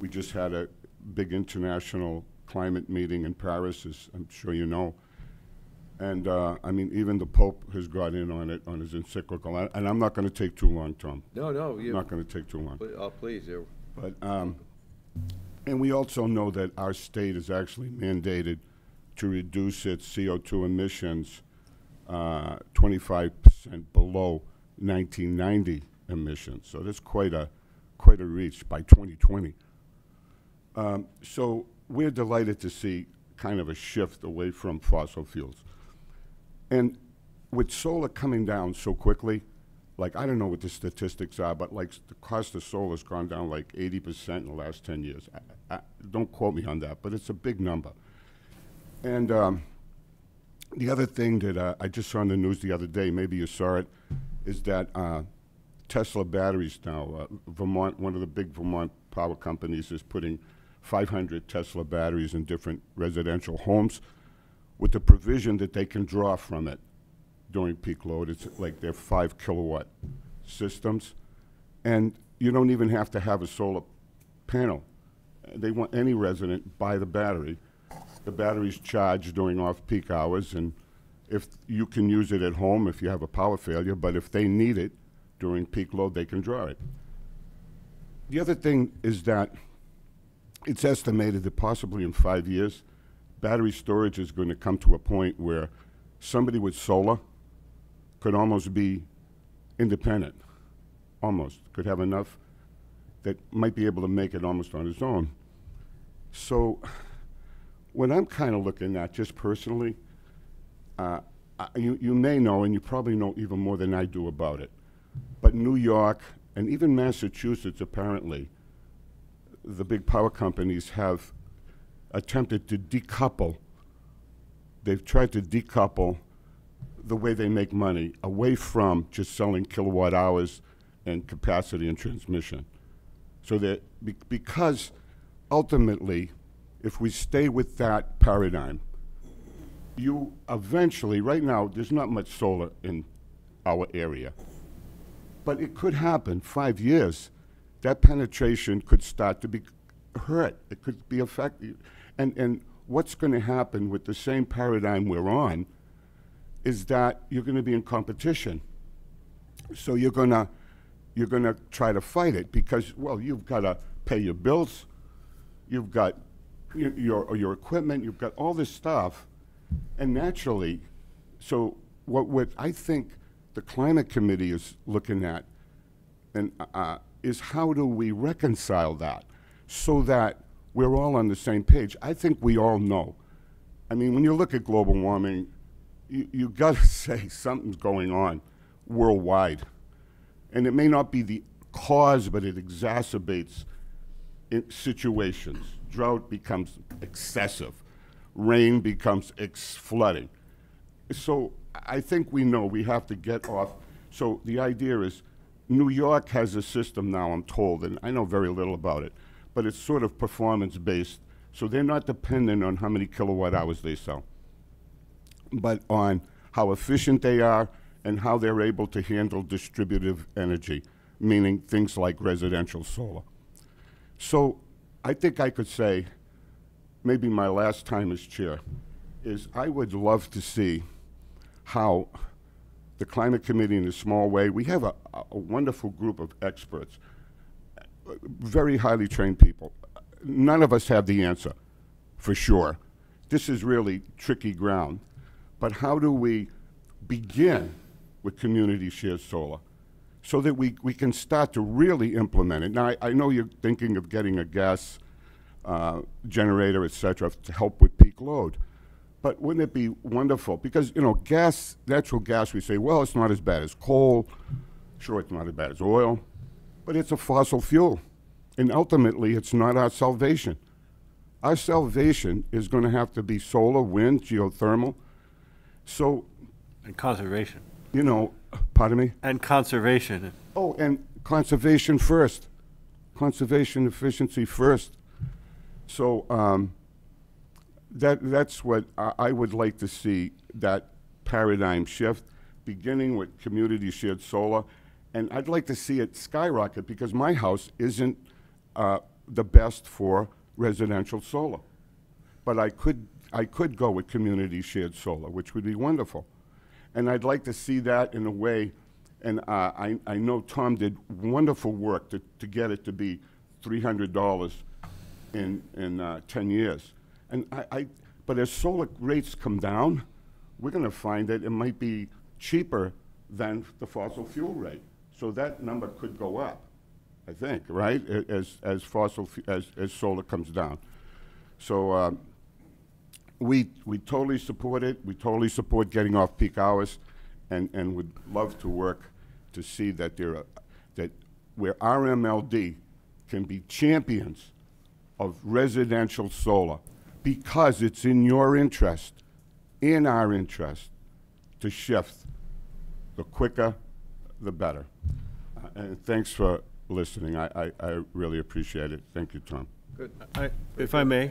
we just had a big international climate meeting in Paris, as I'm sure you know. And, uh, I mean, even the Pope has got in on it, on his encyclical, and and I'm not gonna take too long, Tom. No, no, you, not gonna take too long. oh, please, you But, um, and we also know that our state is actually mandated to reduce its CO2 emissions uh, 25% below 1990 emissions. So that's quite a, quite a reach by 2020. Um, So we're delighted to see kind of a shift away from fossil fuels. And with solar coming down so quickly, like, I don't know what the statistics are, but like, the cost of solar's gone down like eighty percent in the last ten years. I, I, don't quote me on that, but it's a big number. And, um, the other thing that, uh, I just saw on the news the other day, maybe you saw it, is that, uh, Tesla batteries now. Uh, Vermont, one of the big Vermont power companies is putting 500 Tesla batteries in different residential homes with the provision that they can draw from it during peak load. It's like they're five kilowatt systems. And you don't even have to have a solar panel. They want any resident buy the battery. The battery's charged during off-peak hours, and if you can use it at home if you have a power failure, but if they need it during peak load, they can draw it. The other thing is that it's estimated that possibly in five years, battery storage is going to come to a point where somebody with solar could almost be independent, almost, could have enough that might be able to make it almost on his own. So what I'm kind of looking at, just personally, uh, I- you, you may know, and you probably know even more than I do about it, but New York and even Massachusetts, apparently, the big power companies have attempted to decouple, they've tried to decouple the way they make money away from just selling kilowatt hours and capacity and transmission. So that, be- because ultimately, if we stay with that paradigm, you eventually, right now, there's not much solar in our area. But it could happen, five years, that penetration could start to be hurt. It could be affected. And, and what's going to happen with the same paradigm we're on is that you're going to be in competition. So you're going to you're going to try to fight it because, well, you've got to pay your bills, you've got your, your, equipment, you've got all this stuff. And naturally, so what, what I think the climate committee is looking at and, uh, is how do we reconcile that so that we're all on the same page? I think we all know. I mean, when you look at global warming, you, you got to (laughs) say something's going on worldwide. And it may not be the cause, but it exacerbates in situations. Drought becomes excessive, rain becomes ex- flooding. So I think we know we have to get off. So the idea is New York has a system now, I'm told, and I know very little about it, but it's sort of performance based. So they're not dependent on how many kilowatt hours they sell, but on how efficient they are and how they're able to handle distributive energy, meaning things like residential solar. So I think I could say, maybe my last time as chair, is I would love to see how the climate committee in a small way, we have a, a wonderful group of experts, very highly trained people. None of us have the answer, for sure. This is really tricky ground. But how do we begin with community shared solar so that we, we can start to really implement it? Now, I, I know you're thinking of getting a gas uh, generator, et cetera, to help with peak load. But wouldn't it be wonderful? Because, you know, gas, natural gas, we say, well, it's not as bad as coal. Sure, it's not as bad as oil, but it's a fossil fuel. And ultimately, it's not our salvation. Our salvation is going to have to be solar, wind, geothermal. So, And conservation. you know, pardon me? And conservation. Oh, and conservation first. Conservation efficiency first. So um, that, that's what I, I would like to see, that paradigm shift, beginning with community shared solar. And I'd like to see it skyrocket because my house isn't uh, the best for residential solar. But I could, I could go with community shared solar, which would be wonderful. And I'd like to see that in a way, and uh, I, I know Tom did wonderful work to, to get it to be $300 in, in uh, 10 years. And I, I, but as solar rates come down, we're going to find that it might be cheaper than the fossil fuel rate. So that number could go up, I think, right? As, as fossil, as, as solar comes down. So um, we, we totally support it. We totally support getting off peak hours and, and would love to work to see that there are, that where RMLD can be champions of residential solar because it's in your interest, in our interest, to shift. The quicker, the better. Uh, And thanks for listening. I, I, I really appreciate it. Thank you, Tom. Good. I- If I may,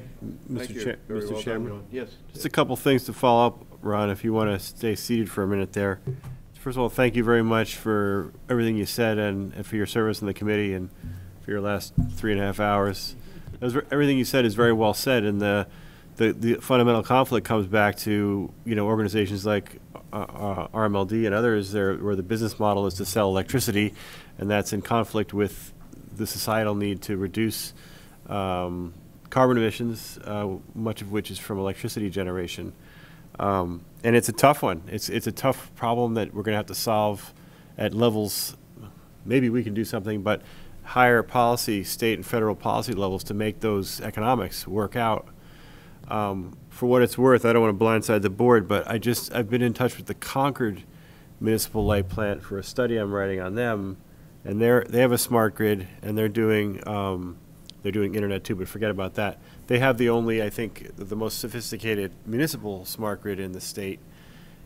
Mr. Very Mr. well Chairman? John. Yes. Just a couple things to follow up, Ron, if you want to stay seated for a minute there. First of all, thank you very much for everything you said and, and for your service in the committee and for your last three and a half hours. Was everything you said is very well said, and the, the, the fundamental conflict comes back to, you know, organizations like uh, uh, RMLD and others, there, where the business model is to sell electricity, and that's in conflict with the societal need to reduce um, carbon emissions, uh, much of which is from electricity generation. Um, and it's a tough one. It's, it's a tough problem that we're going to have to solve at levels, maybe we can do something, but higher policy, state and federal policy levels to make those economics work out. Um, for what it's worth, I don't want to blindside the board, but I just, I've been in touch with the Concord Municipal Light Plant for a study I'm writing on them. And they're, they have a smart grid and they're doing, um, they're doing internet too, but forget about that. They have the only, I think, the most sophisticated municipal smart grid in the state.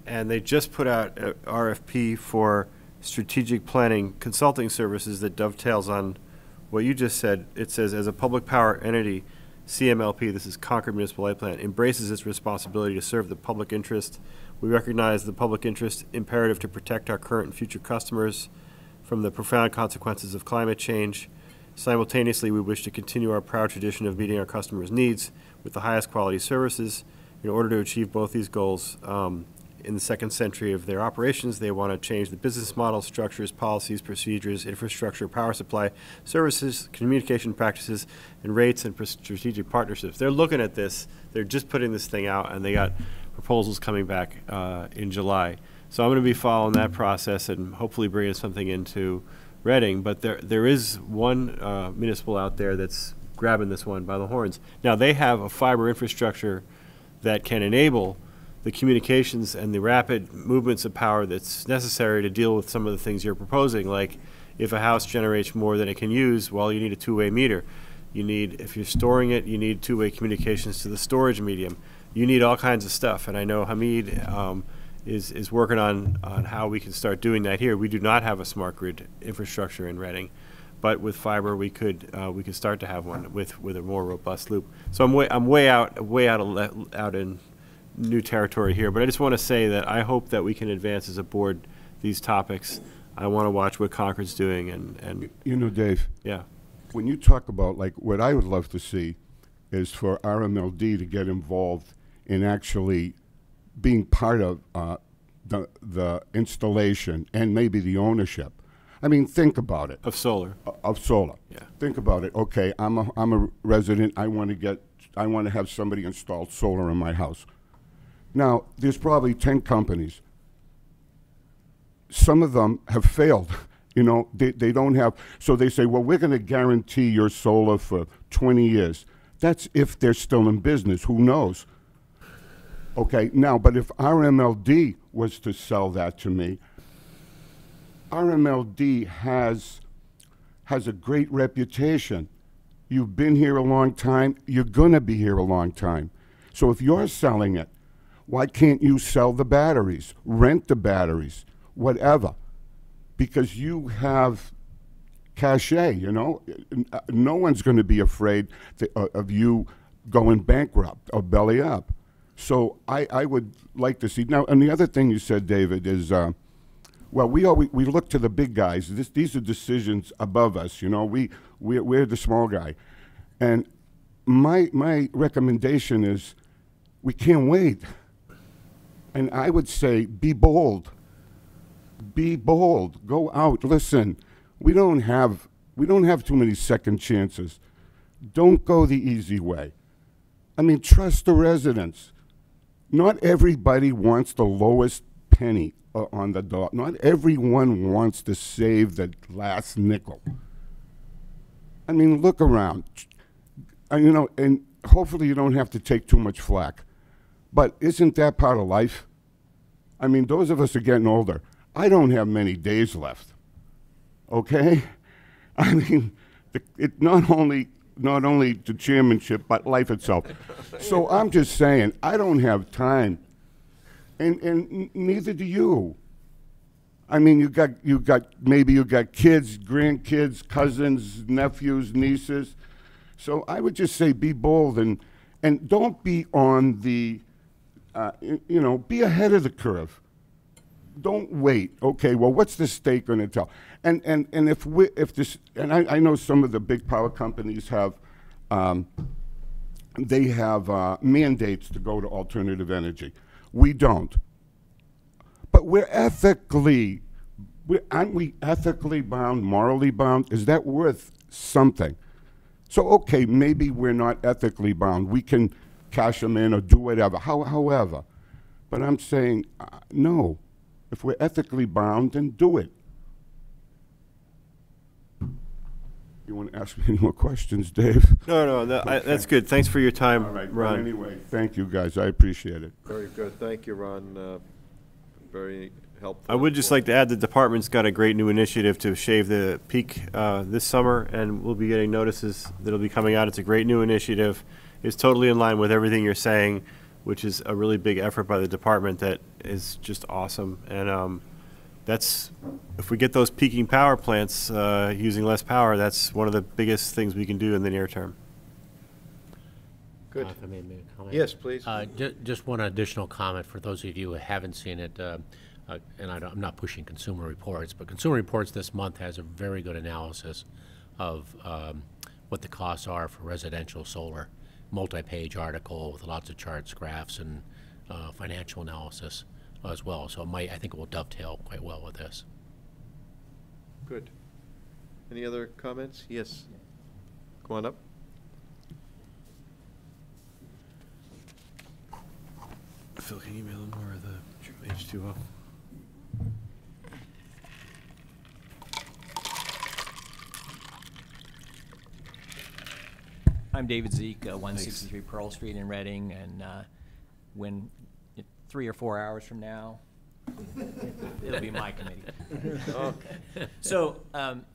And they just put out a RFP for strategic planning consulting services that dovetails on what you just said. It says, as a public power entity, CMLP, this is Concord Municipal Light Plant, embraces its responsibility to serve the public interest. We recognize the public interest imperative to protect our current and future customers from the profound consequences of climate change. Simultaneously, we wish to continue our proud tradition of meeting our customers' needs with the highest quality services. In order to achieve both these goals, um, in the second century of their operations, they want to change the business model, structures, policies, procedures, infrastructure, power supply, services, communication practices, and rates and strategic partnerships. They're looking at this. They're just putting this thing out, and they got proposals coming back uh, in July. So I'm going to be following that process and hopefully bringing something into Reading. But there, there is one uh, municipal out there that's grabbing this one by the horns. Now, they have a fiber infrastructure that can enable the communications and the rapid movements of power that's necessary to deal with some of the things you're proposing, like if a house generates more than it can use, well, you need a two-way meter. You need, if you're storing it, you need two-way communications to the storage medium. You need all kinds of stuff, and I know Hamid um, is, is working on, on how we can start doing that here. We do not have a smart grid infrastructure in Reading, but with fiber, we could, uh, we could start to have one with, with a more robust loop. So I'm way, I'm way out, way out of, le- out in new territory here, but I just want to say that I hope that we can advance as a board these topics. I want to watch what Concord's doing and, and, You know, Dave, yeah. when you talk about, like, what I would love to see is for RMLD to get involved in actually being part of uh, the, the installation and maybe the ownership. I mean, think about it. Of solar. O- Of solar. Yeah. Think about it. Okay, I'm a, I'm a resident. I want to get, I want to have somebody install solar in my house. Now, there's probably 10 companies. Some of them have failed. (laughs) You know, they, they don't have, so they say, well, we're going to guarantee your solar for 20 years. That's if they're still in business. Who knows? Okay, now, but if RMLD was to sell that to me, RMLD has has a great reputation. You've been here a long time, you're going to be here a long time. So if you're selling it, why can't you sell the batteries, rent the batteries, whatever? Because you have cachet, you know? No one's going to be afraid uh, of you going bankrupt or belly up. So I, I would like to see. Now, and the other thing you said, David, is uh, well, we always we look to the big guys. This, these are decisions above us. You know, we we're, we're the small guy, and my my recommendation is we can't wait. And I would say be bold. Be bold. Go out. Listen, we don't have we don't have too many second chances. Don't go the easy way. I mean, trust the residents. Not everybody wants the lowest penny uh, on the dollar. Not everyone wants to save the last nickel. I mean, look around. And, you know, and hopefully you don't have to take too much flack. But isn't that part of life? I mean, those of us are getting older. I don't have many days left. Okay? (laughs) I mean, the, it not only not only the chairmanship, but life itself. so I'm just saying, I don't have time, and and neither do you. I mean, you got, you got, maybe you got kids, grandkids, cousins, nephews, nieces. So I would just say be bold and, and don't be on the, uh, you know, be ahead of the curve. Don't wait. Okay, well, what's the state going to tell? And, and, and if we, if this, and I, I know some of the big power companies have, um, they have uh, mandates to go to alternative energy. We don't. But we're ethically, we aren't we ethically bound, morally bound? Is that worth something? So, okay, maybe we're not ethically bound. We can cash them in or do whatever, how, however. But I'm saying, uh, no. If we're ethically bound, then do it. You want to ask me any more questions, Dave? No, no, that- I- that's good. Thanks for your time, All right, well, Ron. anyway, thank you, guys. I appreciate it. Very good. Thank you, Ron. Uh, Very helpful. I would just like to add, the department's got a great new initiative to shave the peak uh, this summer, and we'll be getting notices that'll be coming out. It's a great new initiative. It's totally in line with everything you're saying, which is a really big effort by the department that is just awesome. And um, that's, if we get those peaking power plants uh, using less power, that's one of the biggest things we can do in the near term. Good. Uh, if I may make a comment? Yes, please. Uh, ju- Just one additional comment for those of you who haven't seen it, uh, uh, and I don't- I'm not pushing Consumer Reports, but Consumer Reports this month has a very good analysis of um, what the costs are for residential solar, multi-page article with lots of charts, graphs, and uh, financial analysis as well. So it might, I think it will dovetail quite well with this. Good. Any other comments? Yes. Come on up. Phil, can you email them more of the H2O? I'm David Zeke, uh, 163 Pearl Street in Reading, and uh, when, it- three or four hours from now, it'll be my committee. So, um,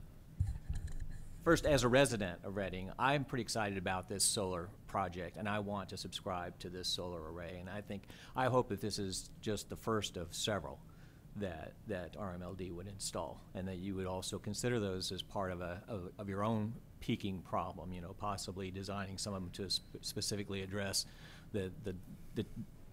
first, as a resident of Reading, I'm pretty excited about this solar project, and I want to subscribe to this solar array. And I think, I hope that this is just the first of several that, that RMLD would install, and that you would also consider those as part of a, of, of your own peaking problem, you know, possibly designing some of them to sp- specifically address the, the, the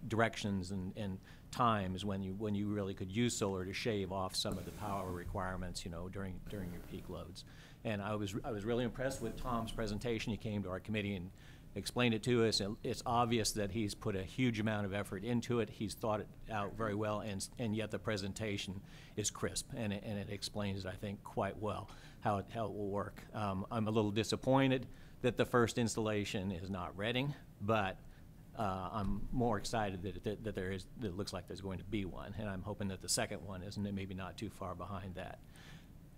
directions and, and times when you, when you really could use solar to shave off some of the power requirements, you know, during, during your peak loads. And I was, I was really impressed with Tom's presentation. He came to our committee and explained it to us. It's obvious that he's put a huge amount of effort into it. He's thought it out very well, and, and yet the presentation is crisp, and it, and it explains, I think, quite well how it, how it will work. Um, I'm a little disappointed that the first installation is not Reading, but uh, I'm more excited that, that, that there is, that it looks like there's going to be one, and I'm hoping that the second one is maybe not too far behind that.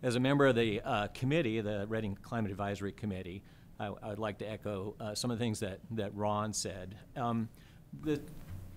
As a member of the uh, committee, the Reading Climate Advisory Committee, I, I would like to echo uh, some of the things that, that Ron said. Um, the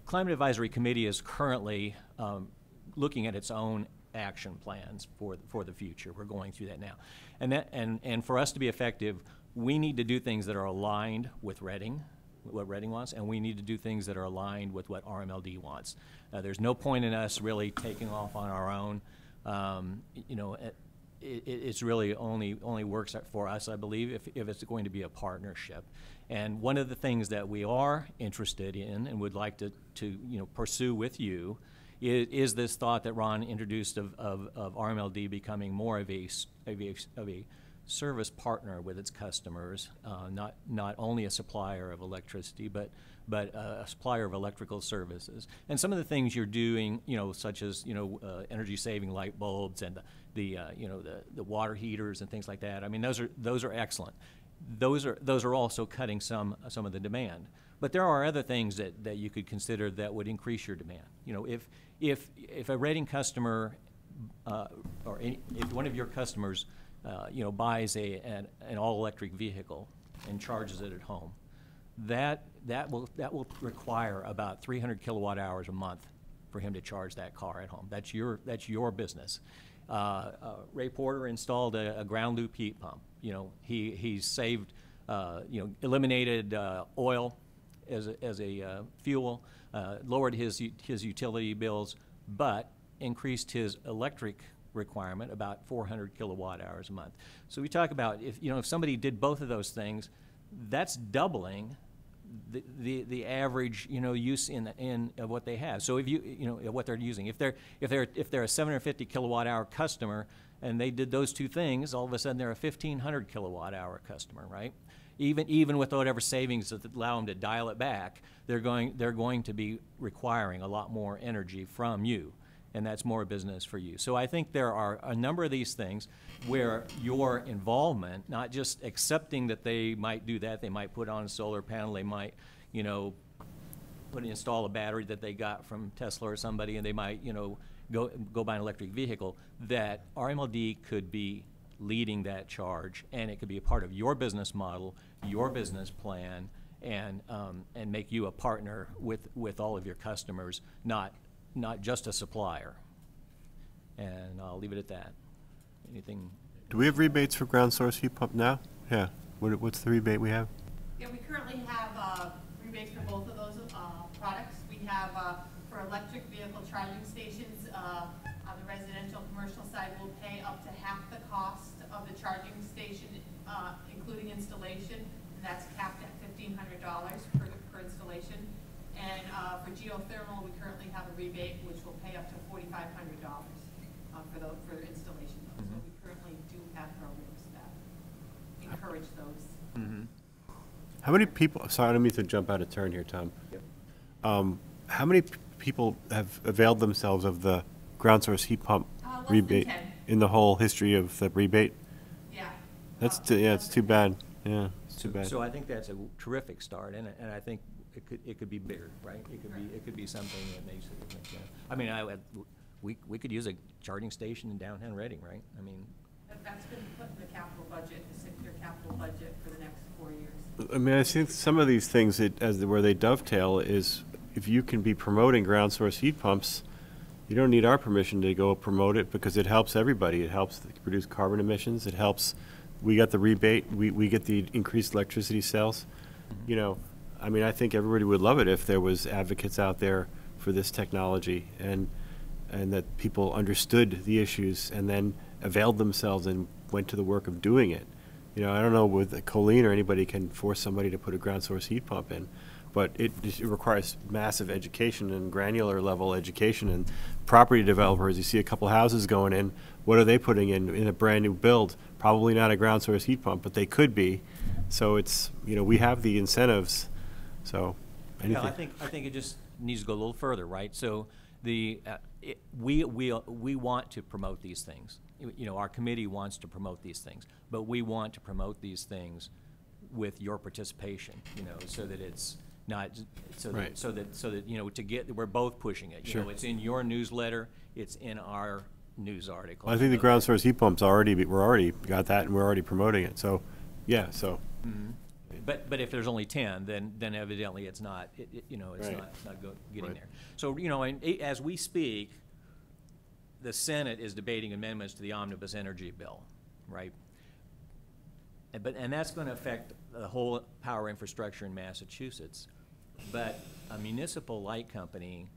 Climate Advisory Committee is currently um, looking at its own action plans for, for the future. We're going through that now. And, that, and, and for us to be effective, we need to do things that are aligned with Reading, what Reading wants, and we need to do things that are aligned with what RMLD wants. Uh, there's no point in us really taking off on our own. Um, you know, it, it, it's really only only works for us, I believe, if, if it's going to be a partnership. And one of the things that we are interested in and would like to, to you know pursue with you is, is this thought that Ron introduced of, of, of RMLD becoming more of a, of a, of a service partner with its customers, uh, not, not only a supplier of electricity, but, but uh, a supplier of electrical services. And some of the things you're doing, you know, such as, you know, uh, energy-saving light bulbs and the, the uh, you know, the, the water heaters and things like that, I mean, those are, those are excellent. Those are, those are also cutting some, some of the demand. But there are other things that, that you could consider that would increase your demand. You know, if, if, if a Reading customer, uh, or any, if one of your customers, uh, you know, buys a, an, an all-electric vehicle and charges it at home, that, that will, that will require about three hundred kilowatt hours a month for him to charge that car at home. That's your, that's your business. Uh, uh, Ray Porter installed a, a ground loop heat pump. You know, he, he's saved, uh, you know, eliminated, uh, oil as a, as a, uh, fuel, uh, lowered his, his utility bills, but increased his electric requirement about 400 kilowatt hours a month. So we talk about if, you know, if somebody did both of those things, that's doubling the, the, the average, you know, use in, in, of what they have. So if you, you know, what they're using. If they're, if they're, if they're a 750 kilowatt hour customer and they did those two things, all of a sudden they're a 1500 kilowatt hour customer, right? Even, even with whatever savings that allow them to dial it back, they're going, they're going to be requiring a lot more energy from you and that's more business for you. So I think there are a number of these things where your involvement, not just accepting that they might do that, they might put on a solar panel, they might, you know, put install a battery that they got from Tesla or somebody, and they might, you know, go go buy an electric vehicle. That RMLD could be leading that charge, and it could be a part of your business model, your business plan, and um, and make you a partner with with all of your customers, not not just a supplier. And I'll leave it at that. Anything? Do we have rebates for ground source heat pump now? Yeah. What, what's the rebate we have? Yeah, we currently have uh, rebates for both of those uh, products. We have, uh, for electric vehicle charging stations, uh, on the residential, commercial side, we'll pay up to half the cost of the charging station, uh, including installation, and that's capped at fifteen hundred dollars per, per installation. And uh, for geothermal, we currently have a rebate which will pay up to forty-five hundred dollars uh, for the, for the installation. So we currently do have programs that encourage those. How many people, sorry, I don't mean to jump out of turn here, Tom. Um, how many p- people have availed themselves of the ground source heat pump Uh, rebate in the whole history of the rebate? Yeah. That's, Uh, too- yeah, it's too bad. Yeah, it's too bad. So I think that's a terrific start, and, and I think it could, it could be bigger, right? It could be, it could be something that makes it, makes it- I mean, I, would- we, we could use a charging station in downtown Reading, right? I mean, That- That's been put in the capital budget, the six-year capital budget for the next four years. I mean, I think some of these things, it, as, where they dovetail is, if you can be promoting ground source heat pumps, you don't need our permission to go promote it because it helps everybody. It helps reduce carbon emissions, it helps, we got the rebate, we, we get the increased electricity sales. You know, I mean, I think everybody would love it if there was advocates out there for this technology and, and that people understood the issues and then availed themselves and went to the work of doing it. You know, I don't know with Colleen or anybody can force somebody to put a ground source heat pump in, but it, it requires massive education and granular level education and property developers. You see a couple houses going in, what are they putting in, in a brand new build? Probably not a ground source heat pump, but they could be. So it's, you know, we have the incentives, so Yeah, anything. I think, I think it just needs to go a little further, right? So the, uh, it- we, we, we want to promote these things. You- know, our committee wants to promote these things, but we want to promote these things with your participation, you know, so that it's not, so that, Right. so that, so that, you know, to get, we're both pushing it. You know, Sure. it's in your newsletter, it's in our news article. I think the ground source heat pumps already, we're already got that and we're already promoting it, so, yeah, so. But, but if there's only ten, then, then evidently it's not, it, it- you know, it's Right. not, it's not go, getting Right. there. So, you know, and i- as we speak, the Senate is debating amendments to the omnibus energy bill, right? And, but, and that's gonna affect the whole power infrastructure in Massachusetts. But a municipal light company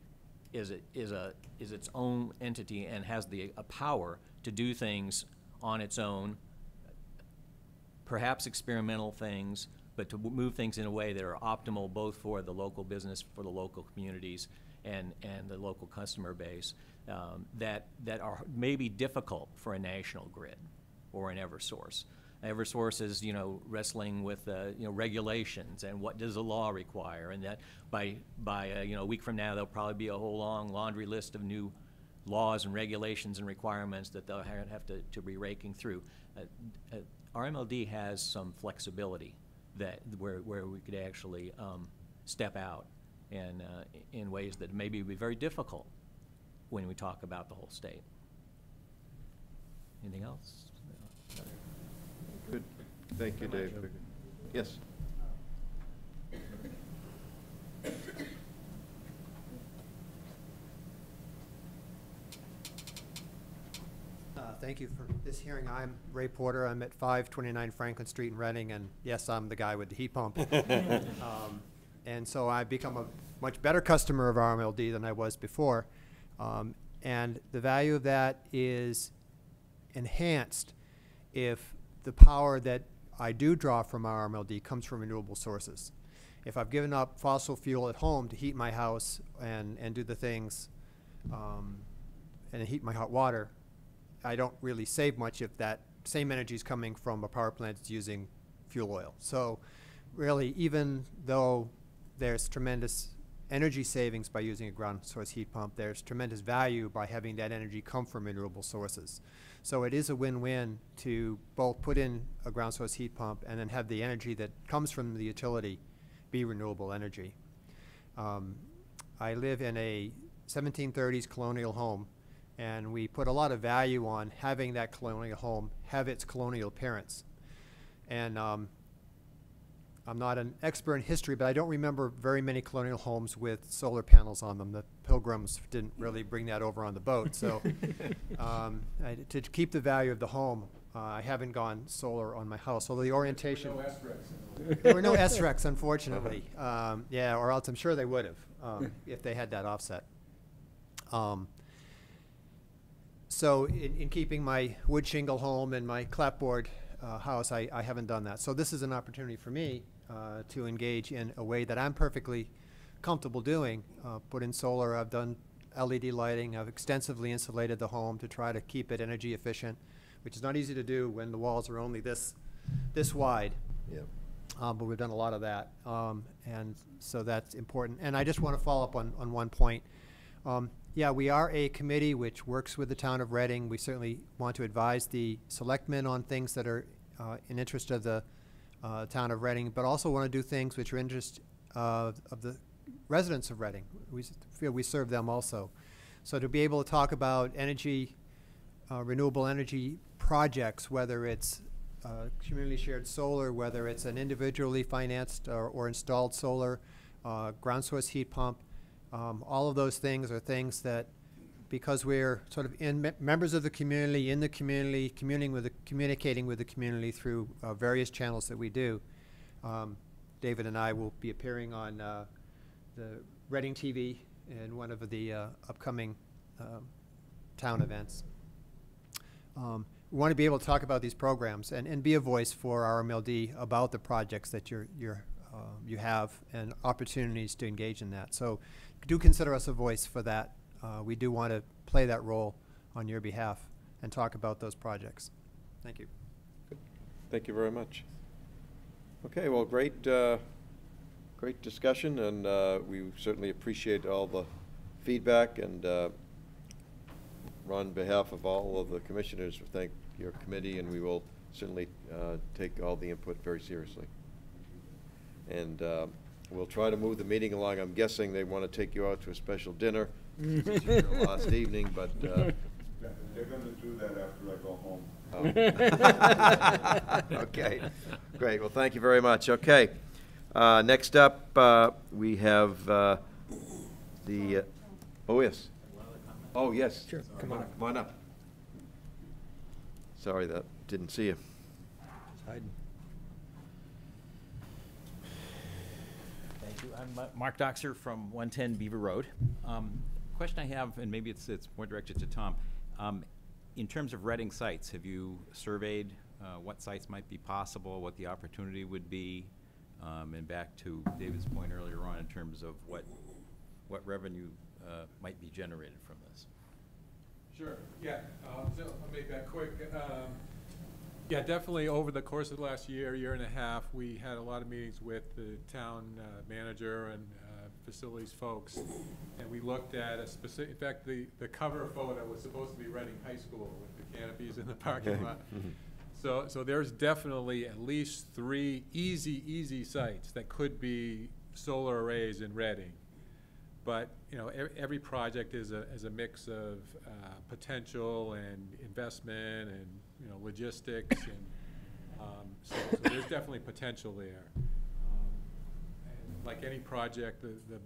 is a, is a, is its own entity and has the, a power to do things on its own, perhaps experimental things, but to move things in a way that are optimal both for the local business, for the local communities, and, and the local customer base, um, that, that are maybe difficult for a national grid or an Eversource. Eversource is, you know, wrestling with, uh, you know, regulations and what does the law require, and that by, by, uh, you know, a week from now, there'll probably be a whole long laundry list of new laws and regulations and requirements that they'll have to, to be raking through. Uh, uh, RMLD has some flexibility that, where, where we could actually um, step out in, uh, in ways that maybe would be very difficult when we talk about the whole state. Anything else? Good. Thank you, Dave. Yes. (coughs) Thank you for this hearing. I'm Ray Porter. I'm at 529 Franklin Street in Reading, and yes, I'm the guy with the heat pump. (laughs) Um, And so I've become a much better customer of RMLD than I was before. Um, and the value of that is enhanced if the power that I do draw from RMLD comes from renewable sources. If I've given up fossil fuel at home to heat my house and, and do the things, um, and heat my hot water, I don't really save much if that same energy is coming from a power plant that's using fuel oil. So really, even though there's tremendous energy savings by using a ground source heat pump, there's tremendous value by having that energy come from renewable sources. So it is a win-win to both put in a ground source heat pump and then have the energy that comes from the utility be renewable energy. Um, I live in a 1730s colonial home, and we put a lot of value on having that colonial home have its colonial appearance. And um, I'm not an expert in history, but I don't remember very many colonial homes with solar panels on them. The pilgrims didn't really bring that over on the boat. So (laughs) um, I, to keep the value of the home, uh, I haven't gone solar on my house, although the orientation. No SRECs. There were no SRECs, unfortunately. Um, yeah, or else I'm sure they would have, um, (laughs) if they had that offset. Um, so in, in keeping my wood shingle home and my clapboard uh, house, I, I haven't done that. So this is an opportunity for me uh, to engage in a way that I'm perfectly comfortable doing. Uh, put in solar, I've done LED lighting, I've extensively insulated the home to try to keep it energy efficient, which is not easy to do when the walls are only this, this wide. Yeah. Um, but we've done a lot of that, um, and so that's important. And I just want to follow up on, on one point. Um, yeah, we are a committee which works with the town of Reading. We certainly want to advise the selectmen on things that are uh, in interest of the uh, town of Reading, but also want to do things which are interest uh, of the residents of Reading. We feel we serve them also. So to be able to talk about energy, uh, renewable energy projects, whether it's uh, community shared solar, whether it's an individually financed or, or installed solar, uh, ground source heat pump, um, all of those things are things that, because we're sort of in me- members of the community, in the community, with the, communicating with the community through uh, various channels that we do. Um, David and I will be appearing on uh, the Reading TV in one of the uh, upcoming um, town events. Um, we want to be able to talk about these programs and, and be a voice for RMLD about the projects that you're, you're, uh, you have and opportunities to engage in that. So do consider us a voice for that. Uh, we do want to play that role on your behalf and talk about those projects. Thank you. Thank you very much. Okay, well, great, uh, great discussion, and uh, we certainly appreciate all the feedback, and uh, on behalf of all of the commissioners, thank your committee, and we will certainly uh, take all the input very seriously. And uh, we'll try to move the meeting along. I'm guessing they want to take you out to a special dinner. (laughs) since it's your Last evening, but, uh, They're gonna do that after I go home. Oh. (laughs) Okay, great, well, thank you very much. Okay, uh, next up, uh, we have uh, the, uh, oh, yes. Oh, yes. Sure, come on. Come on up. Sorry that, didn't see you. Thank you. I'm uh, Mark Doxer from 110 Beaver Road. Um, Question I have, and maybe it's, it's more directed to Tom. Um, In terms of Reading sites, have you surveyed uh, what sites might be possible, what the opportunity would be? Um, And back to David's point earlier on in terms of what, what revenue uh, might be generated from this? Sure, yeah, um, so I'll make that quick. Um, Yeah, definitely over the course of the last year, year and a half, we had a lot of meetings with the town uh, manager and uh, facilities folks. And we looked at a specific, in fact, the, the cover photo was supposed to be Reading High School with the canopies in the parking lot. So, so there's definitely at least three easy, easy sites that could be solar arrays in Reading. But, you know, every, every project is a, is a mix of, uh, potential and investment and, you know, logistics and, um, so, so there's definitely potential there. Um, Like any project, the, the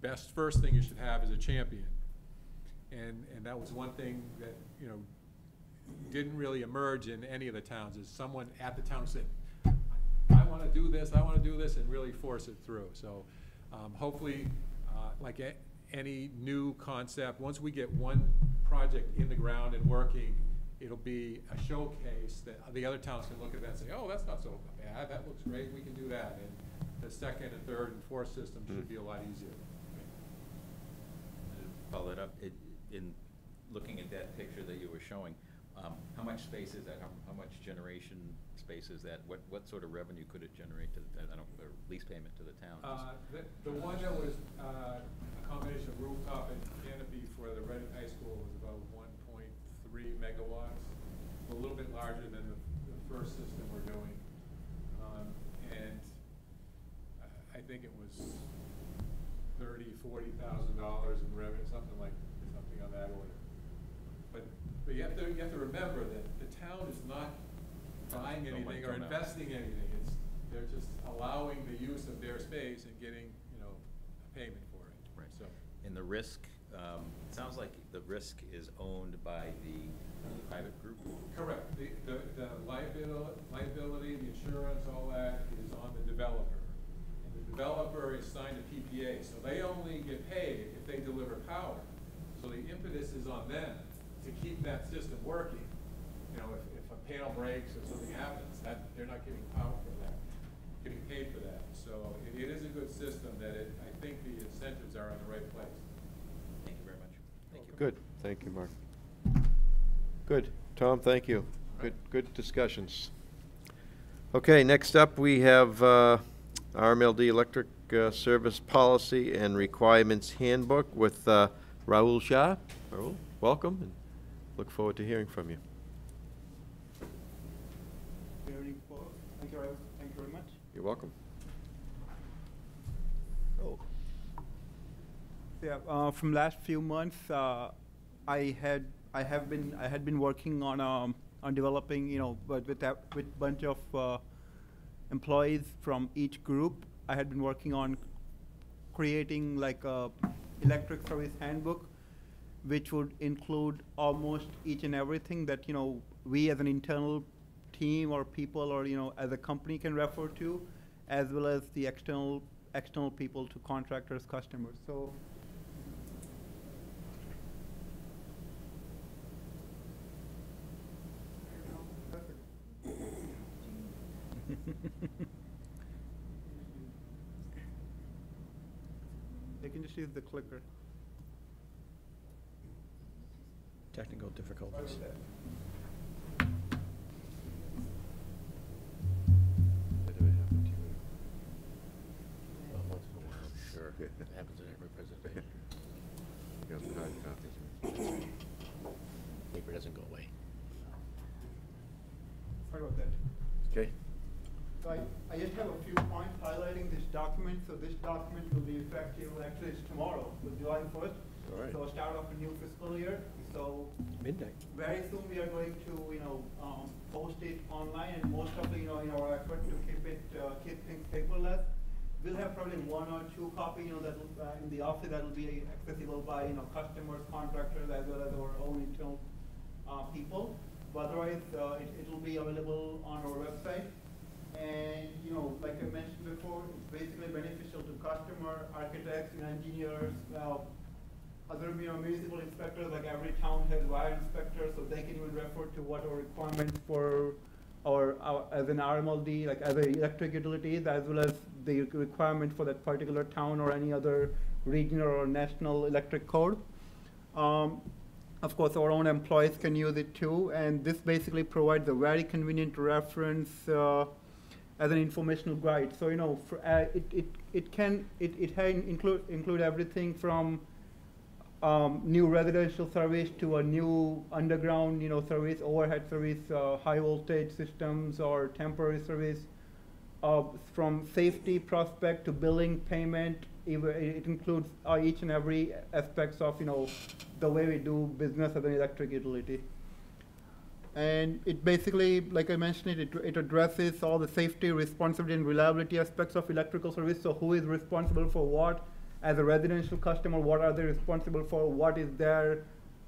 best first thing you should have is a champion. And, and that was one thing that, you know, didn't really emerge in any of the towns, is someone at the town said, I wanna do this, I wanna do this, and really force it through. So, um, hopefully, uh, like any new concept, once we get one project in the ground and working, it'll be a showcase that the other towns can look at that and say, oh, that's not so bad, that looks great, we can do that. And the second and third and fourth system should be a lot easier. follow that up, it, in looking at that picture that you were showing, um, how much space is that, how, how much generation space is that? What, what sort of revenue could it generate to, the I don't, or lease payment to the town? Uh, the, the one that was, uh, a combination of rooftop and canopy for the Reading High School was about one point three megawatts. A little bit larger than the, the first system we're doing. Um, and I, I think it was thirty, forty thousand dollars in revenue, something like, something on that order. But, but you have to, you have to remember that the town is not buying anything or coming out. investing anything. It's, they're just allowing the use of their space and getting, you know, a payment for it. Right. So, And the risk, um, it sounds like the risk is owned by the private group? correct, the, the, the liability, liability, the insurance, all that is on the developer. And the developer is signed a PPA, so they only get paid if they deliver power. So the impetus is on them to keep that system working. You know, if, if a panel breaks or something happens, that, they're not getting power for that, getting paid for that. So it, it is a good system that it, I think the incentives are in the right place. Thank you very much. Thank you. Good, thank you, Mark. Good. Tom, thank you. Good, good discussions. Okay, next up, we have uh, RMLD Electric uh, Service Policy and Requirements Handbook with uh, Raul Shah. Raul, welcome, and look forward to hearing from you. Thank you, very- thank you very much. You're welcome. Oh. Yeah, uh, from last few months, uh, I had, I have been, I had been working on, um, on developing, you know, but with that, with bunch of, uh, employees from each group. I had been working on creating like a electric service handbook, which would include almost each and everything that, you know, we as an internal team or people or, you know, as a company can refer to, as well as the external, external people to contractors, customers. So They can just use the clicker. Technical difficulties. Well, once in a while, sure, it happens in every presentation. Paper doesn't go away. Sorry about that. Okay. So I, I just have a few points highlighting this document. So this document will be effective, actually it's tomorrow, with July first. All right. So start off a new fiscal year. So Midnight. very soon we are going to, you know, um, post it online and most of the, you know, in our effort to keep it, uh, keep things paperless. We'll have probably one or two copy, you know, that uh, in the office that will be accessible by, you know, customers, contractors, as well as our own internal, uh, people. But otherwise, uh, it, it'll be available on our website. And, you know, like I mentioned before, it's basically beneficial to customer, architects, and engineers, uh, other, you municipal inspectors, like every town has wire inspectors, so they can even refer to what our requirements for our, our, as an RMLD, like as a electric utilities, as well as the requirement for that particular town or any other regional or national electric code. Um, of course, our own employees can use it too, and this basically provides a very convenient reference uh, as an informational guide. So you know, for, uh, it, it it can it it can include include everything from um, new residential service to a new underground, you know, service, overhead service, uh, high voltage systems or temporary service, uh, from safety prospect to billing payment. Even, it includes uh, each and every aspects of, you know, the way we do business as an electric utility. And it basically, like I mentioned, it, it addresses all the safety, responsibility, and reliability aspects of electrical service. So who is responsible for what? As a residential customer, what are they responsible for? What is their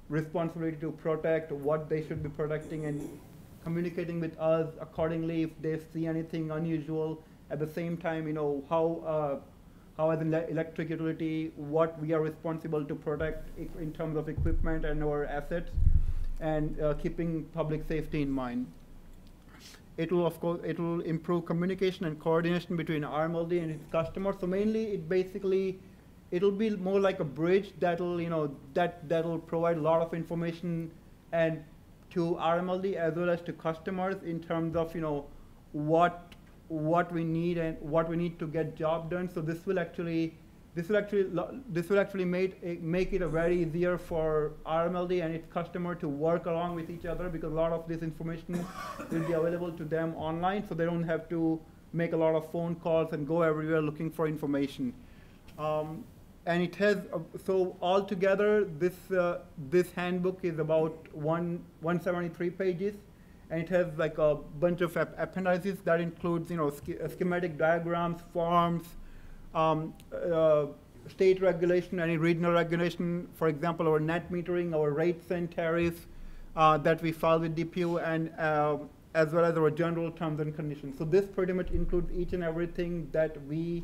responsibility to protect? What they should be protecting and communicating with us accordingly if they see anything unusual. At the same time, you know, how uh, how as an electric utility, what we are responsible to protect in terms of equipment and our assets, and uh, keeping public safety in mind. It will, of course, it will improve communication and coordination between RMLD and its customers. So mainly, it basically, it'll be more like a bridge that'll, you know, that, that'll provide a lot of information and to RMLD as well as to customers in terms of, you know, what, what we need and what we need to get job done. So this will actually, this will actually, this will actually make, it- make it a very easier for RMLD and its customer to work along with each other because a lot of this information (coughs) will be available to them online, so they don't have to make a lot of phone calls and go everywhere looking for information. Um, and it has, uh, so altogether, this, uh, this handbook is about one, one seventy-three pages. And it has like a bunch of ap- appendices that includes, you know, sch- uh, schematic diagrams, forms, um, uh, state regulation, any regional regulation, for example, our net metering, our rates and tariffs uh, that we file with DPU, and uh, as well as our general terms and conditions. So this pretty much includes each and everything that we,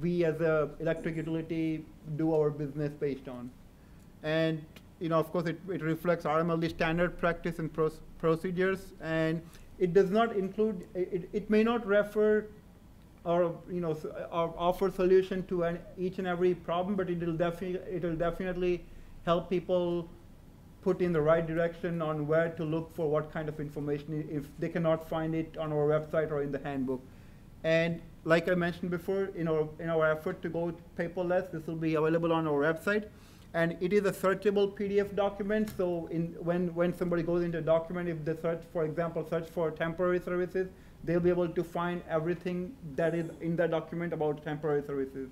we as a electric utility do our business based on. And, you know, of course, it, it reflects RMLD standard practice and procedures, and it does not include, it, it may not refer or, you know, s- uh, or offer solution to an, each and every problem, but it'll definitely, it'll definitely help people put in the right direction on where to look for what kind of information if they cannot find it on our website or in the handbook. And like I mentioned before, in our, in our effort to go paperless, this will be available on our website. And it is a searchable PDF document, so in, when, when somebody goes into a document, if they search, for example, search for temporary services, they'll be able to find everything that is in the document about temporary services.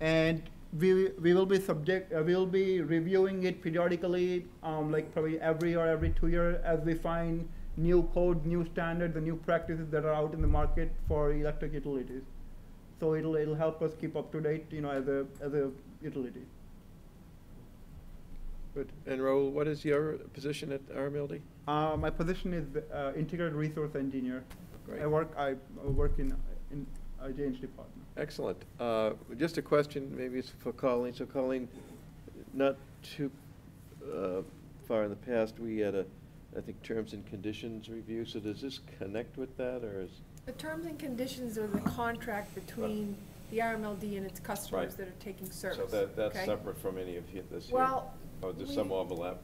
And we, we will be subject, uh, we will be reviewing it periodically, um, like probably every or every two year as we find new code, new standards, and new practices that are out in the market for electric utilities. So it'll, it'll help us keep up to date, you know, as a, as a utility. Good. And Raul, what is your position at RMLD? Uh, my position is uh, integrated resource engineer. Great. I work, I work in, in a J&H department. Excellent. Uh, Just a question, maybe it's for Colleen. So Colleen, not too uh, far in the past, we had a, I think, terms and conditions review. So does this connect with that, or is? The terms and conditions are the contract between the RMLD and its customers Right. that are taking service. So that, that's okay? separate from any of he- this here? Well, Oh, there's some we- overlap?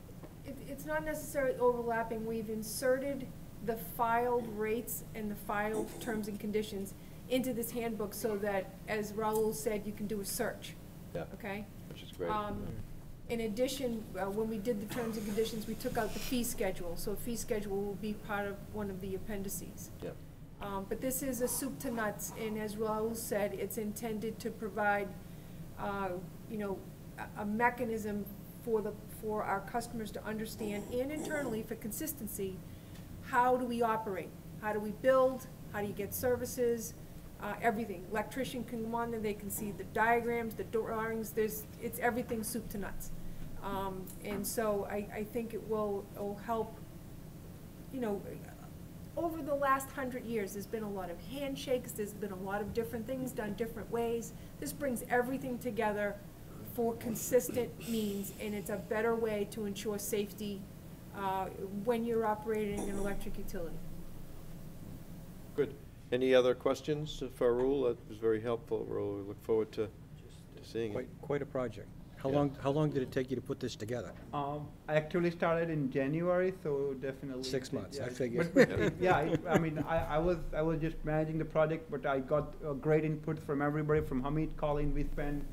It, it's not necessarily overlapping, we've inserted the filed rates and the filed terms and conditions into this handbook so that, as Raul said, you can do a search, Yeah, okay? which is great. Um, In addition, uh, when we did the terms and conditions, we took out the fee schedule, so a fee schedule will be part of one of the appendices. Yeah. Um, but this is a soup to nuts, and as Raul said, it's intended to provide, uh, you know, a, a mechanism for the, for our customers to understand, and internally for consistency, how do we operate? How do we build? How do you get services? Uh, everything. Electrician can come on there, they can see the diagrams, the drawings, there's, it's everything soup to nuts. Um, and so I, I think it will, will help, you know, over the last hundred years, there's been a lot of handshakes, there's been a lot of different things done different ways. This brings everything together for consistent means, and it's a better way to ensure safety uh, when you're operating an electric utility. Good. Any other questions for Raul? That was very helpful, Raul. We look forward to to seeing it. Quite, quite a project. How Yeah. long, how long did it take you to put this together? Um, I actually started in January, so definitely. Six it- months, I yeah, figured. but- but Yeah, it- I mean, I, I was, I was just managing the project, but I got uh, great input from everybody, from Hamid, Colleen, we spent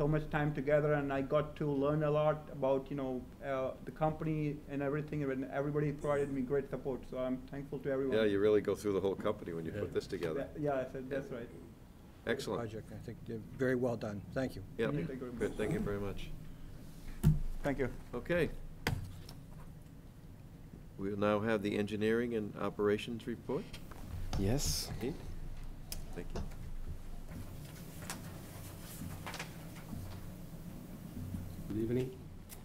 so much time together, and I got to learn a lot about, you know, uh, the company and everything, and everybody provided me great support, so I'm thankful to everyone. Yeah, you really go through the whole company when you put this together. Yeah, I said, that's right. Excellent. Project, I think, very well done. Thank you. Yeah, Thank you very good, much. thank you very much. Thank you. Okay. We'll now have the engineering and operations report. Yes. Pete? Thank you. Good evening.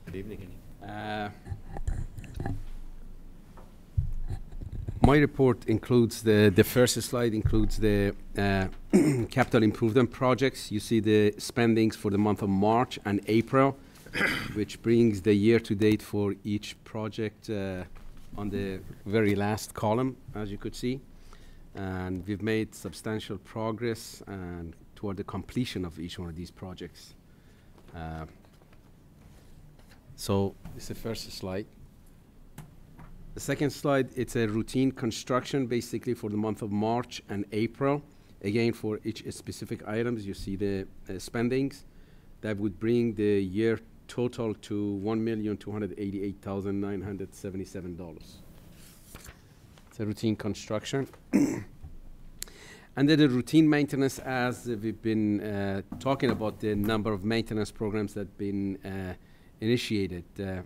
Good evening. Uh, my report includes the, the first slide includes the uh, (clears throat) capital improvement projects. You see the spendings for the month of March and April, (coughs) which brings the year to date for each project uh, on the very last column, as you could see. And we've made substantial progress and toward the completion of each one of these projects. Uh, so this is the first slide. The second slide, it's a routine construction basically for the month of March and April. Again, for each specific items, you see the uh, spendings. That would bring the year total to $1,288,977. It's a routine construction. (clears throat) And then the routine maintenance, as we've been uh, talking about the number of maintenance programs that have been uh, initiated uh,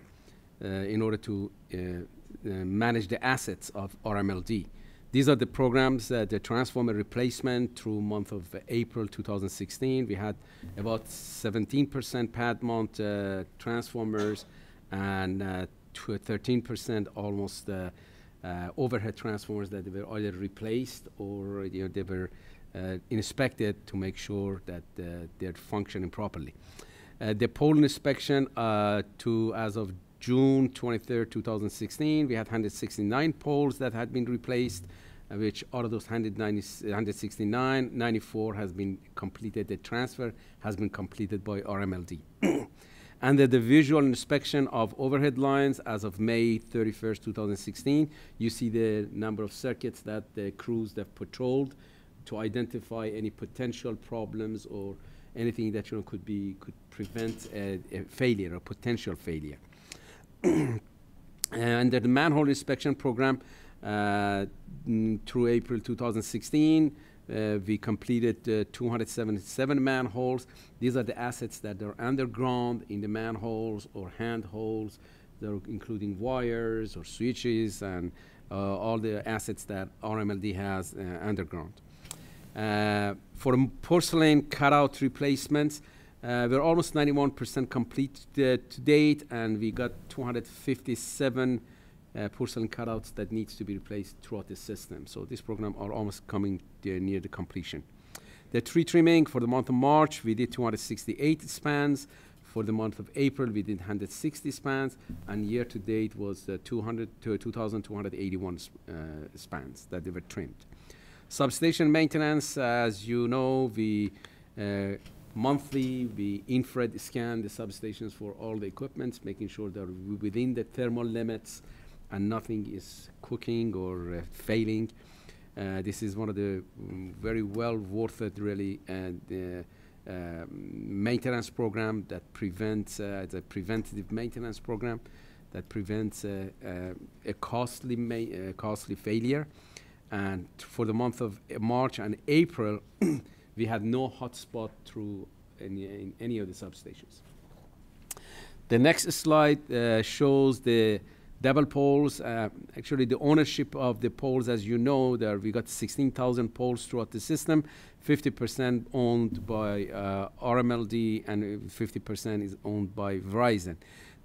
uh in order to uh, uh, manage the assets of RMLD. These are the programs, uh, the transformer replacement through month of April 2016. We had about 17% pad mount uh, transformers and 13% almost overhead transformers that were either replaced or you know, they were inspected to make sure that they're functioning properly. The pole inspection to as of June 23, 2016, we had 169 poles that had been replaced, uh, which out of those 169, 94 has been completed. The transfer has been completed by RMLD. (coughs) Under the visual inspection of overhead lines as of May 31, 2016, you see the number of circuits that the crews have patrolled to identify any potential problems or anything that you know could be could prevent a, a failure or potential failure. (clears throat) under the manhole inspection program uh, through April 2016, uh, we completed uh, 277 manholes. These are the assets that are underground in the manholes or handholes, They're including wires or switches and uh, all the assets that RMLD has uh, underground. Uh, for porcelain cutout replacements, uh, we're almost 91% complete uh, to date, and we got 257 uh, porcelain cutouts that needs to be replaced throughout the system. So this program are almost coming near the completion. The tree trimming for the month of March, we did 268 spans. For the month of April, we did 160 spans, and year to date was uh, 200 to 2,281 uh, spans that they were trimmed. Substation maintenance, as you know, we uh, monthly, we infrared scan the substations for all the equipment, making sure they're within the thermal limits and nothing is cooking or uh, failing. Uh, this is one of the um, very well worth it, really, and uh, um, maintenance program that prevents uh, the preventative maintenance program that prevents uh, uh, a costly costly failure. And for the month of March and April, (clears throat) we had no hotspot through any, in any of the substations. The next slide uh, shows the double poles. Uh, actually, the ownership of the poles, as you know, there we got 16,000 poles throughout the system. 50% owned by uh, RMLD and 50% is owned by Verizon.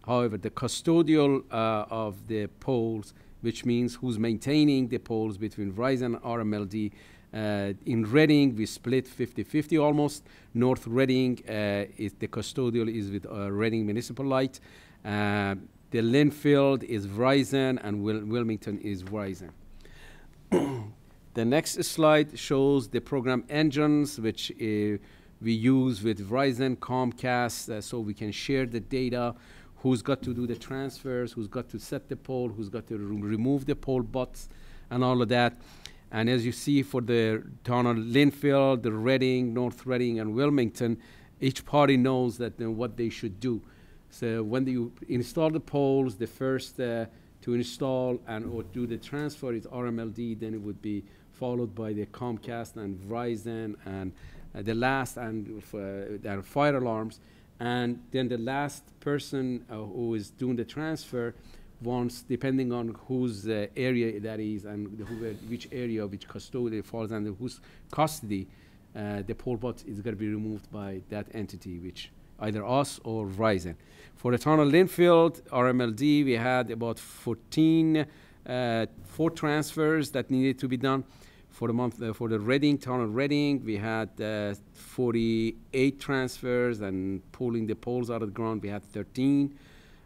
However, the custodial uh, of the poles, which means who's maintaining the poles between Verizon and RMLD, in Reading, we split 50-50 almost. North Reading, uh, is the custodial is with uh, Reading Municipal Light. Uh, the Lynnfield is Verizon, and Wil Wilmington is Verizon. (coughs) the next slide shows the program NJUNS, which uh, we use with Verizon, Comcast, uh, so we can share the data who's got to do the transfers, who's got to set the pole, who's got to re remove the pole butts, and all of that. And as you see for the town of Lynnfield, the Reading, North Reading, and Wilmington, each party knows that uh, what they should do. So when you install the poles, the first uh, to install and or do the transfer is RMLD, then it would be followed by the Comcast and Verizon, and uh, the last and uh, fire alarms, and then the last person uh, who is doing the transfer once, depending on whose uh, area that is and who, uh, which area, which custodian falls under whose custody, uh, the pole butt is going to be removed by that entity, which either us or Verizon. For of Lynnfield, RMLD, we had about 14 uh, four transfers that needed to be done for the month uh, for the Reading town of Reading. We had uh, 48 transfers and pulling the poles out of the ground. We had 13.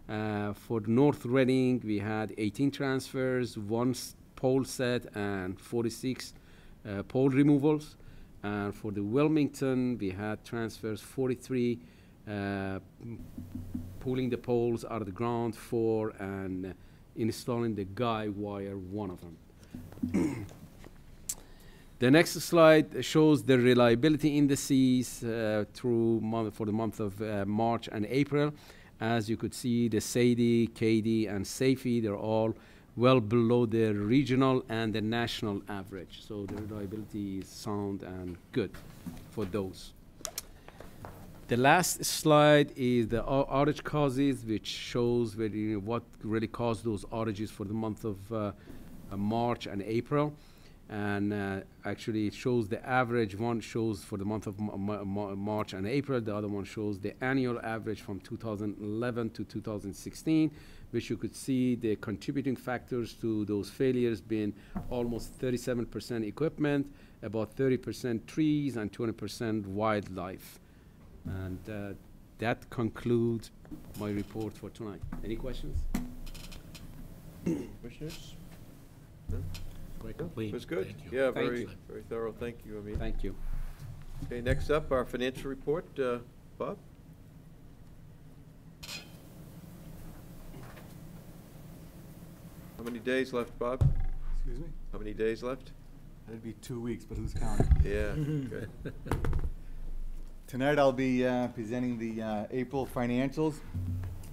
Uh, for North Reading, we had 18 transfers, one pole set, and 46 uh, pole removals. And for the Wilmington, we had transfers 43, uh, pulling the poles out of the ground, four, and uh, installing the guy wire, one of them. (clears throat) The next slide shows the reliability indices uh, through month, for the month of March and April. As you could see, the SAIDI, CAIDI, and SAIFI, they're all well below the regional and the national average. So the reliability is sound and good for those. The last slide is the outage causes, which shows really what really caused those outages for the month of uh, uh, March and April. And uh, actually, it shows the average. One shows for the month of Ma- Ma- Ma- March and April. The other one shows the annual average from 2011 to 2016, which you could see the contributing factors to those failures being almost 37% equipment, about 30% trees, and 20% wildlife. And uh, that concludes my report for tonight. Any questions? Commissioners? No? Quite No, complete. Was good. Thank you. Yeah, Thank very, you. very thorough. Thank you, Hamid. Thank you. Okay, next up, our financial report. Uh, Bob? How many days left, Bob? Excuse me? How many days left? It'd be two weeks, but who's counting? (laughs) Yeah, (laughs) good. Tonight I'll be uh, presenting the uh, April financials.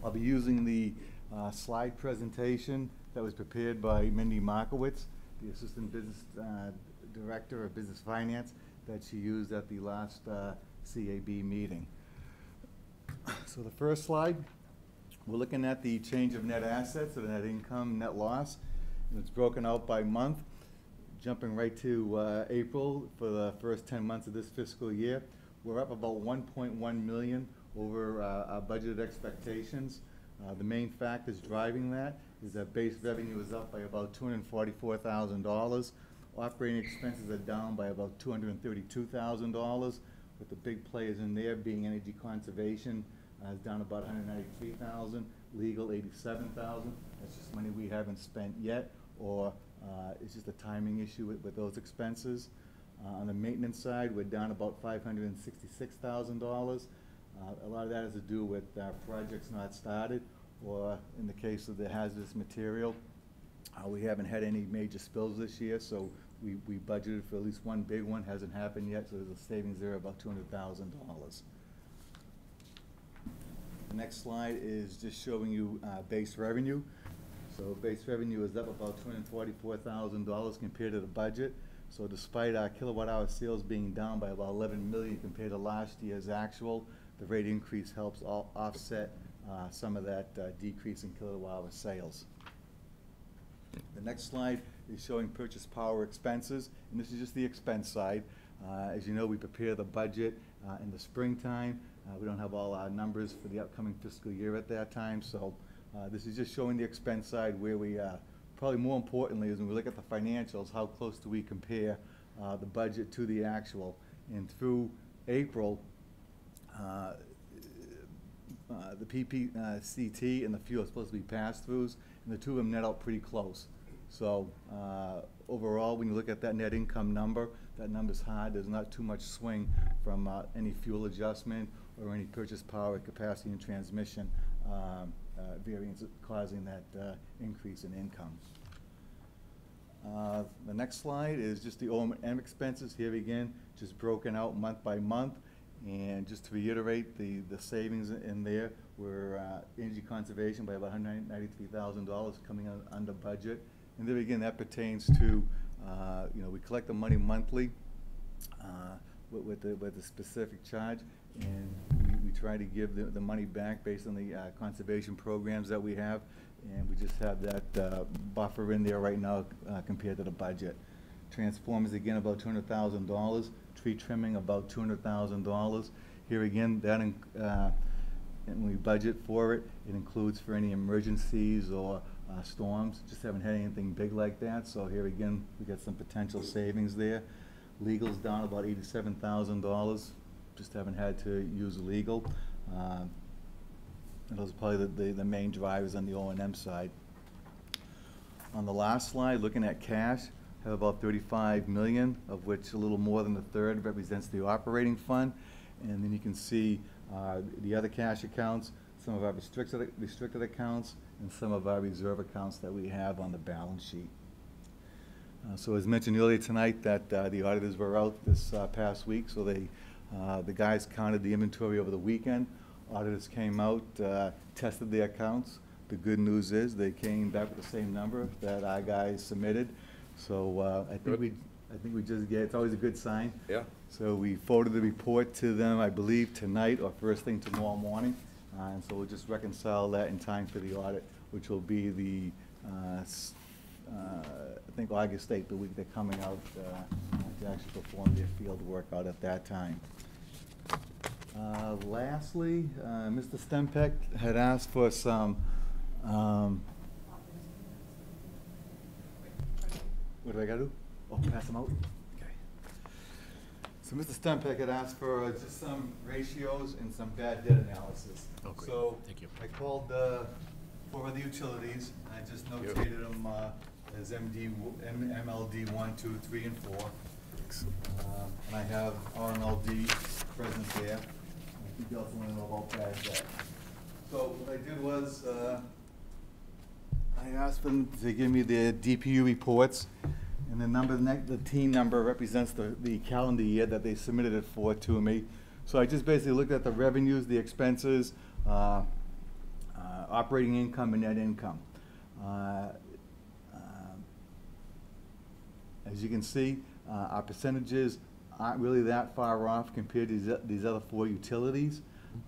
I'll be using the uh, slide presentation that was prepared by Mindy Markowitz, the Assistant Business uh, Director of Business Finance, that she used at the last uh, CAB meeting. So the first slide, we're looking at the change of net assets, or net income, net loss. And it's broken out by month. Jumping right to uh, April for the first 10 months of this fiscal year, we're up about 1.1 million over uh, our budgeted expectations. Uh, The main factors driving that is that base revenue is up by about $244,000. Operating expenses are down by about $232,000, with the big players in there being energy conservation uh, is down about 193,000, legal 87,000. That's just money we haven't spent yet, or uh, it's just a timing issue with, with those expenses. Uh, On the maintenance side, we're down about $566,000. Uh, A lot of that has to do with uh, projects not started, or in the case of the hazardous material, uh, we haven't had any major spills this year, so we, we budgeted for at least one big one, hasn't happened yet, so there's a savings there of about two hundred thousand dollars. The next slide is just showing you, uh, base revenue. So base revenue is up about two hundred and forty-four thousand dollars compared to the budget. So despite our kilowatt hour sales being down by about eleven million compared to last year's actual, the rate increase helps offset, uh, some of that, uh, decrease in kilowatt hour sales. The next slide is showing purchase power expenses, and this is just the expense side. Uh, As you know, we prepare the budget uh, in the springtime. Uh, We don't have all our numbers for the upcoming fiscal year at that time, so uh, this is just showing the expense side where we are. Probably more importantly is when we look at the financials, how close do we compare the budget to the actual? And through April, uh, the PPCT and the fuel are supposed to be pass-throughs, and the two of them net out pretty close. So uh, overall, when you look at that net income number, that number's high. There's not too much swing from uh, any fuel adjustment or any purchase power, capacity, and transmission um, variance causing that increase in income. The next slide is just the O and M expenses. Here again, just broken out month by month. And just to reiterate, the, the savings in there were uh, energy conservation by about hundred ninety-three thousand dollars coming un- under budget. And there again, that pertains to, uh, you know, we collect the money monthly uh, with, with the, with the specific charge. And we, we try to give the, the money back based on the uh, conservation programs that we have. And we just have that uh, buffer in there right now uh, compared to the budget. Transformers, again, about two hundred thousand dollars. Tree trimming, about two hundred thousand dollars. Here again, that, uh, and we budget for it, it includes for any emergencies or uh, storms. Just haven't had anything big like that, so here again, we got some potential savings there. Legal's down about eighty-seven thousand dollars, just haven't had to use legal. And those are probably the, the, the main drivers on the O and M side. On the last slide, looking at cash, have about thirty-five million, of which a little more than a third represents the operating fund. And then you can see, uh, the other cash accounts, some of our restricted, restricted accounts, and some of our reserve accounts that we have on the balance sheet. Uh, So as mentioned earlier tonight, that uh, the auditors were out this uh, past week, so they, uh, the guys counted the inventory over the weekend. Auditors came out, uh, tested the accounts. The good news is, they came back with the same number that our guys submitted. So uh, I think we, I think we just get, it's always a good sign. Yeah. So we forwarded the report to them, I believe, tonight or first thing tomorrow morning. Uh, And so we'll just reconcile that in time for the audit, which will be the, uh, s- uh, I think August 8th, the week they're coming out uh, to actually perform their field work out at that time. Uh, Lastly, uh, Mr. Stempeck had asked for some, um, what do I gotta do? Oh, pass them out? Okay. So Mr. Stempeck had asked for uh, just some ratios and some bad debt analysis. Oh, great. So Thank you. I called uh, four of the utilities, I just notated them uh, as MD, w- M- MLD one, two, three, and four. Um, And I have RMLD present there. I think you also want to know about bad debt. So what I did was, uh, I asked them to give me their DPU reports, and the number, the team number represents the, the calendar year that they submitted it for to me. So I just basically looked at the revenues, the expenses, uh, uh, operating income and net income. Uh, um, As you can see, uh, our percentages aren't really that far off compared to these other four utilities.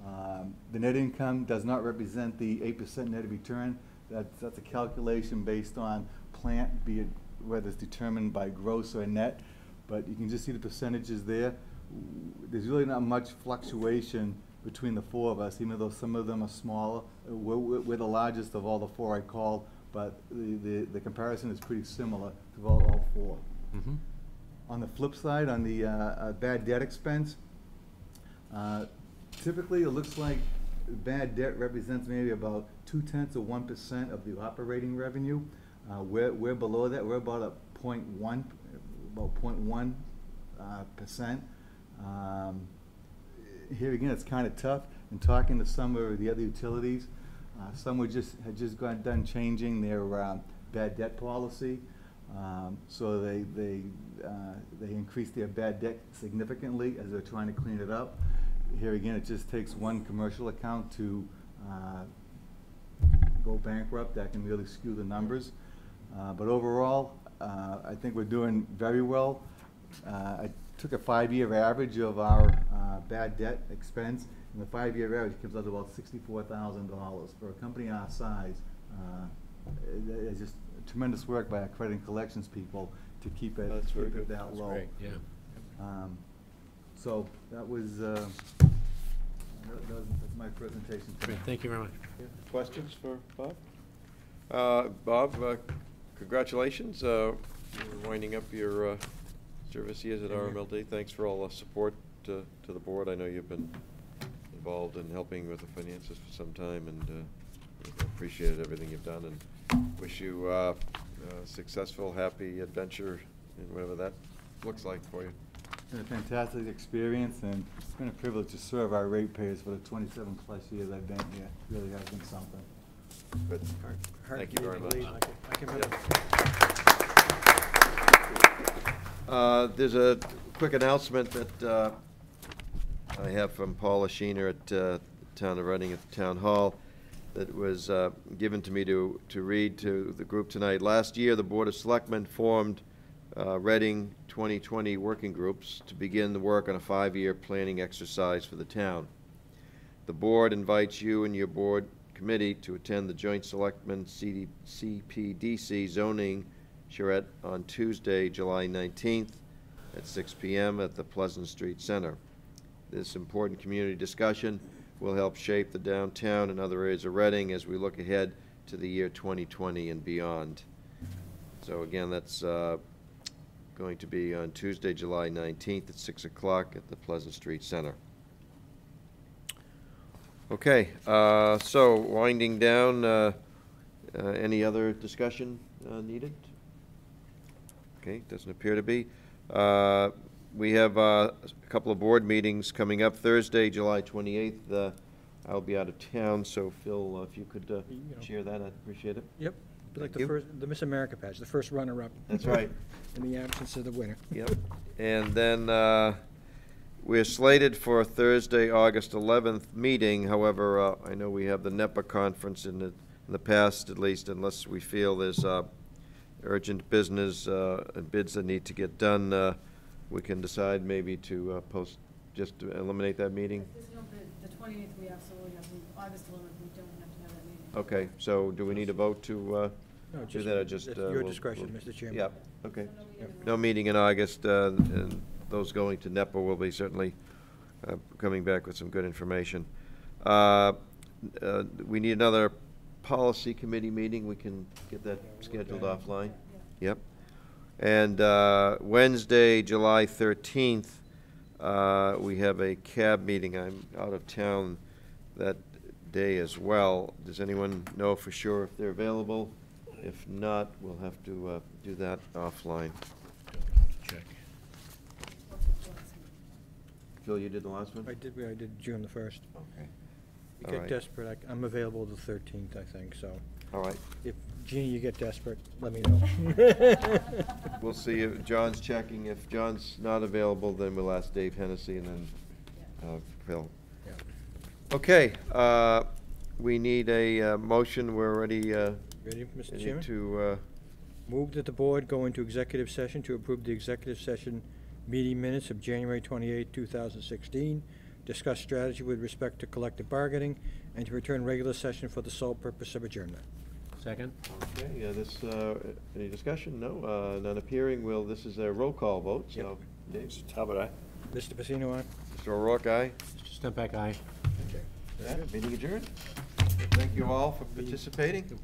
Um, The net income does not represent the eight percent net return. That's, that's a calculation based on plant, be it whether it's determined by gross or net. But you can just see the percentages there. There's really not much fluctuation between the four of us, even though some of them are smaller. We're, we're the largest of all the four I called, but the, the, the comparison is pretty similar to all, all four. Mhm. On the flip side, on the uh, uh, bad debt expense, uh, typically it looks like bad debt represents maybe about two tenths of one percent of the operating revenue. Uh, We're, we're below that, we're about a point one, about point one uh, percent. Um, Here again, it's kind of tough. In talking to some of the other utilities, uh, some were just, had just gone, done changing their um, bad debt policy. Um, So they, they, uh, they increased their bad debt significantly as they're trying to clean it up. Here again, it just takes one commercial account to uh, go bankrupt. That can really skew the numbers. Uh, But overall, uh, I think we're doing very well. Uh, I took a five-year average of our uh, bad debt expense, and the five-year average comes out to about sixty-four thousand dollars. For a company our size, uh, it- it's just tremendous work by our credit and collections people to keep it, keep it that That's low. great, yeah. Um, So that was, uh, that that was, that's my presentation. Great, thank you very much. Questions for Bob? Uh, Bob, uh, congratulations. Uh, You're winding up your uh, service years at RMLD. Thanks for all the support to to the board. I know you've been involved in helping with the finances for some time, and uh, appreciated everything you've done, and wish you uh, a successful, happy adventure in whatever that looks like for you. It's been a fantastic experience, and it's been a privilege to serve our ratepayers for the twenty-seven plus years I've been here. Really has been something. Good. Thank you very much. I can really- Uh, There's a quick announcement that uh, I have from Paula Sheener at uh, Town of Reading at the Town Hall that was uh, given to me to, to read to the group tonight. Last year, the Board of Selectmen formed uh, Reading 2020 working groups to begin the work on a five-year planning exercise for the town. The board invites you and your board committee to attend the Joint Selectmen CD CPDC zoning charrette on Tuesday, July 19th at 6 PM at the Pleasant Street Center. This important community discussion will help shape the downtown and other areas of Reading as we look ahead to the year 2020 and beyond. So again, that's uh, going to be on Tuesday, July 19th at 6 o'clock at the Pleasant Street Center. Okay, uh, so winding down, uh, uh, any other discussion uh, needed? Okay, doesn't appear to be. Uh, We have uh, a couple of board meetings coming up Thursday, July 28th. Uh, I'll be out of town, so Phil, uh, if you could uh, share that, I'd appreciate it. Yep, be like Thank the you. first, the Miss America patch, the first runner-up. That's right. In the absence of the winner. Yep. And then uh, we're slated for a Thursday, August 11th meeting. However, uh, I know we have the NEPPA conference in the, in the past, at least, unless we feel there's uh, urgent business uh, and bids that need to get done, uh, we can decide maybe to uh, post, just to eliminate that meeting. There's no bid, the twentieth, we absolutely have, to- August eleventh, we don't have to have that meeting. Okay, so do we need a vote to uh, No, do just- that, or just? it's uh, your we'll- discretion, we'll- Mr. Chairman. Yep, okay. No meeting in August, uh, and those going to NEPPA will be certainly uh, coming back with some good information. Uh, uh, We need another policy committee meeting, we can get that scheduled offline? Yep. And uh, Wednesday, July 13th, uh, we have a cab meeting. I'm out of town that day as well. Does anyone know for sure if they're available? If not, we'll have to uh, do that offline. Check. Phil, you did the last one? I did, I did June the first. Okay. You All get right. desperate, I- I'm available the thirteenth, I think, so. All right. If, Jeannie, you get desperate, let me know. (laughs) We'll see if John's checking. If John's not available, then we'll ask Dave Hennessy and then uh, Phil. Yeah. Okay, uh, we need a uh, motion. We're ready. uh, Ready, Mr. Chairman? To, uh, Move that the board go into executive session to approve the executive session meeting minutes of January 28, 2016, discuss strategy with respect to collective bargaining, and to return regular session for the sole purpose of adjournment. Second? Okay, uh, this, uh, any discussion? No, uh, none appearing. Will, this is a roll call vote, so. Dave? Talbot, aye. Mr. Pacino, aye? Mr. O'Rourke, aye? Mr. Stempeck, aye. Yeah, Meeting adjourned. Thank you all for participating.